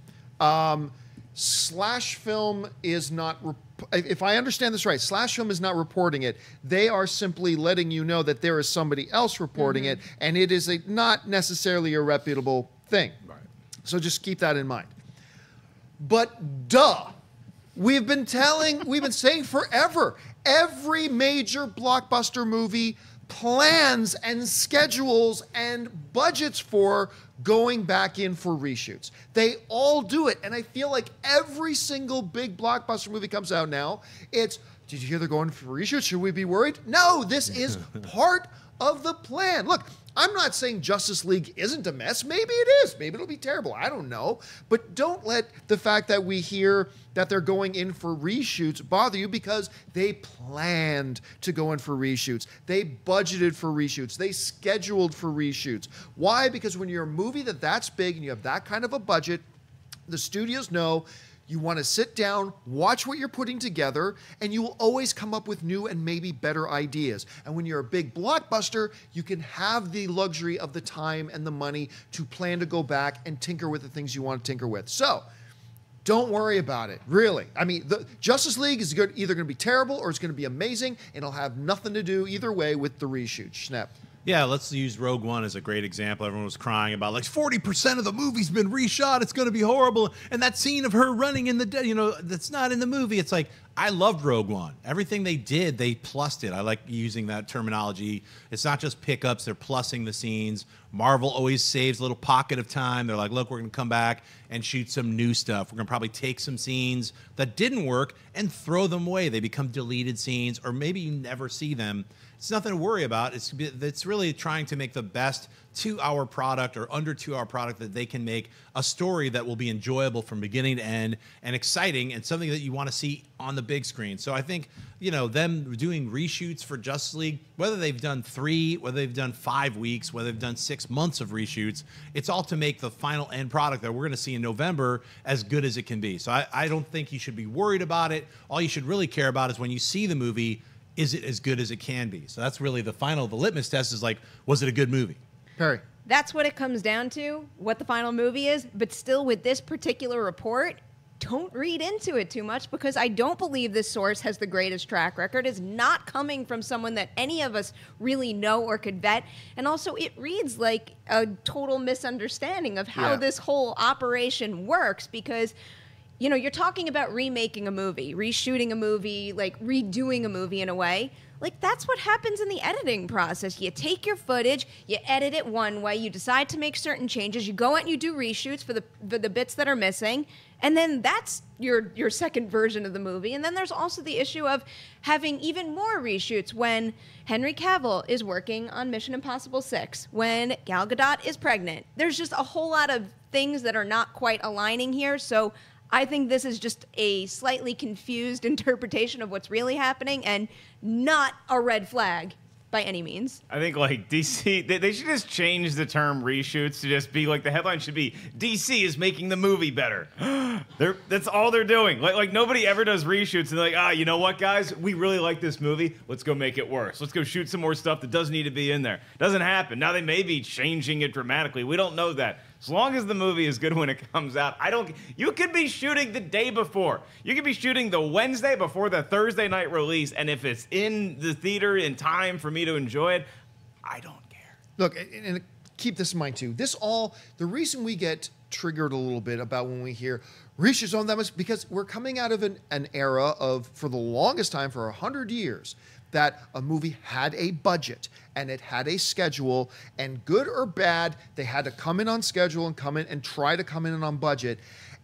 um, Slash Film is not. Rep- if I understand this right, Slash Film is not reporting it. They are simply letting you know that there is somebody else reporting it, and it is a not necessarily a reputable thing. Right. So just keep that in mind. But duh, we've been telling, we've been saying forever, every major blockbuster movie plans and schedules and budgets for going back in for reshoots. They all do it. And I feel like every single big blockbuster movie comes out now, it's, did you hear they're going for reshoots? Should we be worried? No, this is part of the plan. Look, I'm not saying Justice League isn't a mess. Maybe it is. Maybe it'll be terrible. I don't know. But don't let the fact that we hear that they're going in for reshoots bother you because they planned to go in for reshoots. They budgeted for reshoots. They scheduled for reshoots. Why? Because when you're a movie that that's big and you have that kind of a budget, the studios know you want to sit down, watch what you're putting together, and you will always come up with new and maybe better ideas. And when you're a big blockbuster, you can have the luxury of the time and the money to plan to go back and tinker with the things you want to tinker with. So, don't worry about it, really. I mean, the Justice League is good, either going to be terrible or it's going to be amazing, and it'll have nothing to do either way with the reshoot. Schnepp. Yeah, let's use Rogue One as a great example. Everyone was crying about like 40% of the movie's been reshot. It's going to be horrible. And that scene of her running in the dead, you know, that's not in the movie. It's like I loved Rogue One. Everything they did, they plussed it. I like using that terminology. It's not just pickups, they're plussing the scenes. Marvel always saves a little pocket of time. They're like, look, we're going to come back and shoot some new stuff. We're going to probably take some scenes that didn't work and throw them away. They become deleted scenes, or maybe you never see them it's nothing to worry about. It's it's really trying to make the best two-hour product or under two-hour product that they can make a story that will be enjoyable from beginning to end and exciting and something that you want to see on the big screen. So I think you know them doing reshoots for Justice League, whether they've done three, whether they've done five weeks, whether they've done six months of reshoots, it's all to make the final end product that we're going to see in November as good as it can be. So I, I don't think you should be worried about it. All you should really care about is when you see the movie is it as good as it can be? So that's really the final, the litmus test is like, was it a good movie? Perri. That's what it comes down to, what the final movie is. But still, with this particular report, don't read into it too much because I don't believe this source has the greatest track record. It's not coming from someone that any of us really know or could vet. And also, it reads like a total misunderstanding of how Yeah. this whole operation works because you know, you're talking about remaking a movie, reshooting a movie, like redoing a movie in a way. Like that's what happens in the editing process. You take your footage, you edit it one way, you decide to make certain changes, you go out and you do reshoots for the for the bits that are missing, and then that's your your second version of the movie. And then there's also the issue of having even more reshoots when Henry Cavill is working on Mission Impossible 6, when Gal Gadot is pregnant. There's just a whole lot of things that are not quite aligning here. So I think this is just a slightly confused interpretation of what's really happening and not a red flag by any means. I think like DC, they, they should just change the term reshoots to just be like the headline should be DC is making the movie better. they're, that's all they're doing. Like like nobody ever does reshoots and they're like ah you know what guys? We really like this movie. Let's go make it worse. Let's go shoot some more stuff that doesn't need to be in there. Doesn't happen. Now they may be changing it dramatically. We don't know that as long as the movie is good when it comes out, I don't. You could be shooting the day before. You could be shooting the Wednesday before the Thursday night release, and if it's in the theater in time for me to enjoy it, I don't care. Look, and, keep this in mind too. This all the reason we get triggered a little bit about when we hear reshoots on that much because we're coming out of an, an era of for the longest time for a hundred years that a movie had a budget and it had a schedule and good or bad they had to come in on schedule and come in and try to come in on budget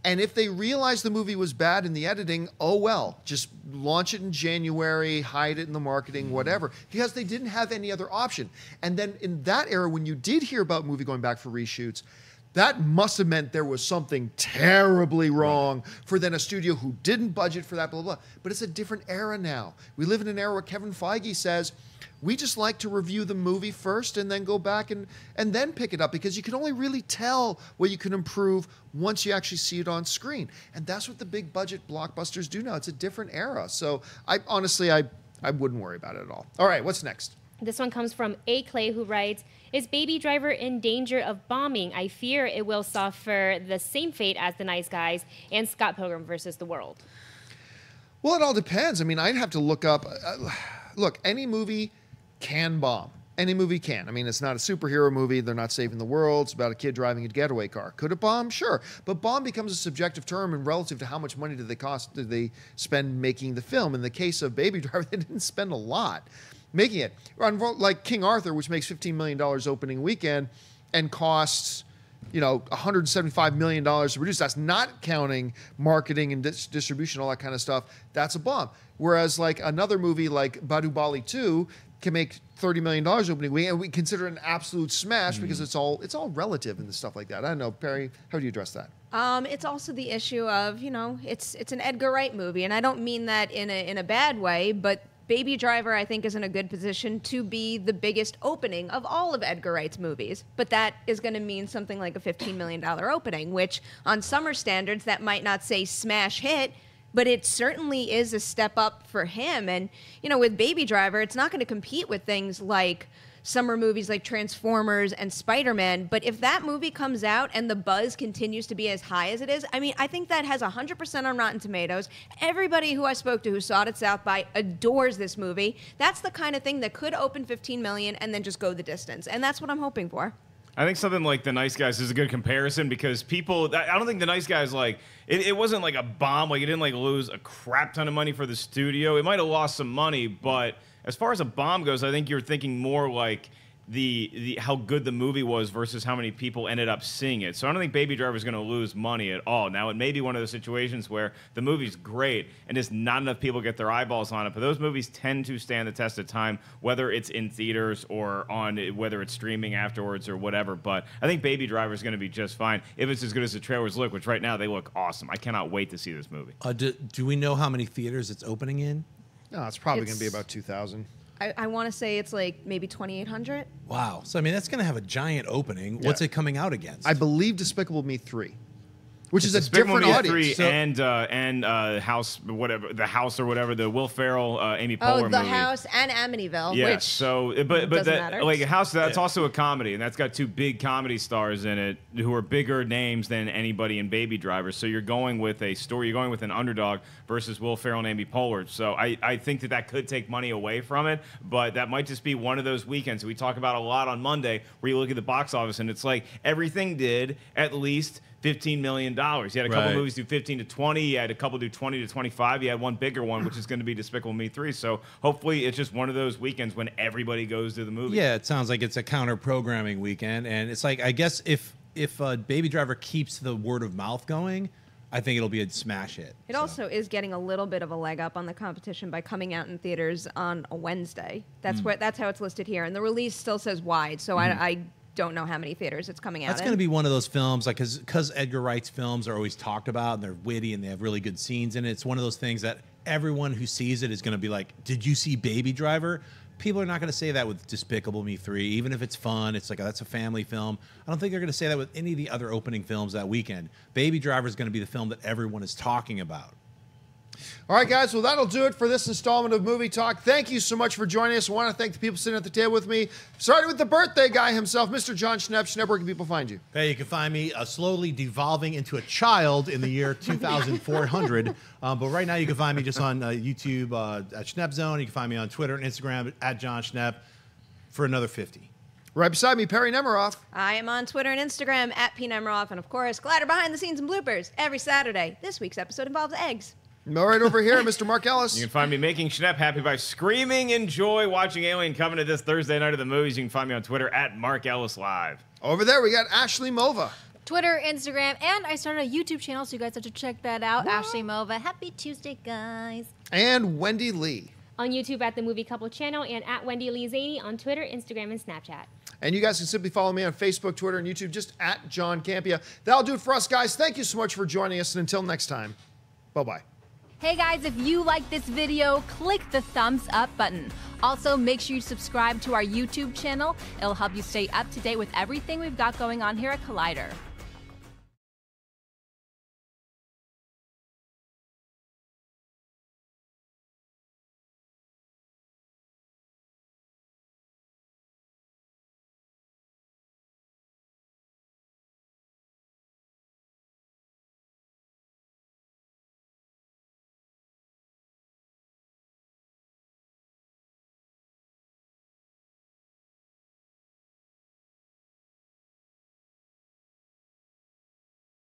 and if they realized the movie was bad in the editing, oh well, just launch it in January, hide it in the marketing, whatever, because they didn't have any other option. And then in that era, when you did hear about movie going back for reshoots, that must have meant there was something terribly wrong for then a studio who didn't budget for that, blah, blah, blah. But it's a different era now. We live in an era where Kevin Feige says, we just like to review the movie first and then go back and, and then pick it up because you can only really tell what you can improve once you actually see it on screen. And that's what the big budget blockbusters do now. It's a different era. So I honestly I, I wouldn't worry about it at all. All right, what's next? This one comes from A. Clay, who writes Is Baby Driver in danger of bombing? I fear it will suffer the same fate as The Nice Guys and Scott Pilgrim versus the World. Well, it all depends. I mean, I'd have to look up. Uh, look, any movie can bomb. Any movie can. I mean, it's not a superhero movie. They're not saving the world. It's about a kid driving a getaway car. Could it bomb? Sure. But bomb becomes a subjective term and relative to how much money did they cost did they spend making the film. In the case of Baby Driver, they didn't spend a lot making it. Like King Arthur, which makes $15 million opening weekend and costs you know, 175 million dollars to produce. That's not counting marketing and dis- distribution, all that kind of stuff. That's a bomb. Whereas like another movie like Baahubali 2 can make 30 million dollars opening week, and we consider it an absolute smash because it's all it's all relative and stuff like that. I don't know, Perri. How do you address that? Um, it's also the issue of you know it's it's an Edgar Wright movie, and I don't mean that in a in a bad way, but Baby Driver I think is in a good position to be the biggest opening of all of Edgar Wright's movies, but that is going to mean something like a 15 million dollar opening, which on summer standards that might not say smash hit. But it certainly is a step up for him. And, you know, with Baby Driver, it's not going to compete with things like summer movies like Transformers and Spider Man. But if that movie comes out and the buzz continues to be as high as it is, I mean, I think that has 100% on Rotten Tomatoes. Everybody who I spoke to who saw it at South by adores this movie. That's the kind of thing that could open 15 million and then just go the distance. And that's what I'm hoping for. I think something like The Nice Guys is a good comparison because people. I don't think The Nice Guys like it, it wasn't like a bomb. Like it didn't like lose a crap ton of money for the studio. It might have lost some money, but as far as a bomb goes, I think you're thinking more like the, the how good the movie was versus how many people ended up seeing it. So I don't think Baby Driver is going to lose money at all. Now it may be one of those situations where the movie's great and just not enough people get their eyeballs on it. But those movies tend to stand the test of time, whether it's in theaters or on whether it's streaming afterwards or whatever. But I think Baby Driver is going to be just fine if it's as good as the trailers look. Which right now they look awesome. I cannot wait to see this movie. Uh, do, do we know how many theaters it's opening in? No, it's probably going to be about 2,000. I, I want to say it's like maybe 2,800. Wow. So I mean, that's going to have a giant opening. What's Yeah. it coming out against? I believe Despicable Me 3, which is a Despicable different Me audience. Three So- and uh, and uh, House whatever the House or whatever the Will Ferrell uh, Amy Poehler Oh, The movie. House and Amityville, Yeah, which so but but doesn't that, matter. like House that's also a comedy and that's got two big comedy stars in it who are bigger names than anybody in Baby Driver. So you're going with a story, you're going with an underdog versus Will Ferrell and Amy Poehler. So I I think that that could take money away from it, but that might just be one of those weekends we talk about a lot on Monday where you look at the box office and it's like everything did at least. $15 million. You had a couple Right. movies do 15 to 20. You had a couple do 20 to 25. You had one bigger one, which is going to be Despicable Me 3. So hopefully it's just one of those weekends when everybody goes to the movie. Yeah, it sounds like it's a counter programming weekend, and it's like I guess if if uh, Baby Driver keeps the word of mouth going, I think it'll be a smash hit. It So- also is getting a little bit of a leg up on the competition by coming out in theaters on a Wednesday. That's where that's how it's listed here, and the release still says wide. So I, I don't know how many theaters it's coming out. That's going to be one of those films, like because Edgar Wright's films are always talked about and they're witty and they have really good scenes in it. It's one of those things that everyone who sees it is going to be like, "Did you see Baby Driver?" People are not going to say that with Despicable Me three, even if it's fun. It's like that's a family film. I don't think they're going to say that with any of the other opening films that weekend. Baby Driver is going to be the film that everyone is talking about. All right, guys. Well, that'll do it for this installment of Movie Talk. Thank you so much for joining us. I want to thank the people sitting at the table with me, starting with the birthday guy himself, Mr. Jon Schnepp. Schnepp, where can people find you? Hey, you can find me uh, slowly devolving into a child in the year 2400. um, but right now, you can find me just on uh, YouTube uh, at Schnepp Zone. You can find me on Twitter and Instagram at Jon Schnepp for another 50. Right beside me, Perri Nemiroff. I am on Twitter and Instagram at P. Nemiroff, and of course, Collider behind the scenes and bloopers every Saturday. This week's episode involves eggs. All right, over here, Mr. Mark Ellis. You can find me making Schnepp happy by screaming enjoy watching Alien Covenant this Thursday night of the movies. You can find me on Twitter at Mark Ellis Live. Over there, we got Ashley Mova. Twitter, Instagram, and I started a YouTube channel, so you guys have to check that out. Ashley Mova. Happy Tuesday, guys. And Wendy Lee. On YouTube at the Movie Couple channel and at Wendy Lee Zaney on Twitter, Instagram, and Snapchat. And you guys can simply follow me on Facebook, Twitter, and YouTube, just at John Campea. That'll do it for us, guys. Thank you so much for joining us, and until next time, bye bye. Hey guys, if you like this video, click the thumbs up button. Also, make sure you subscribe to our YouTube channel. It'll help you stay up to date with everything we've got going on here at Collider.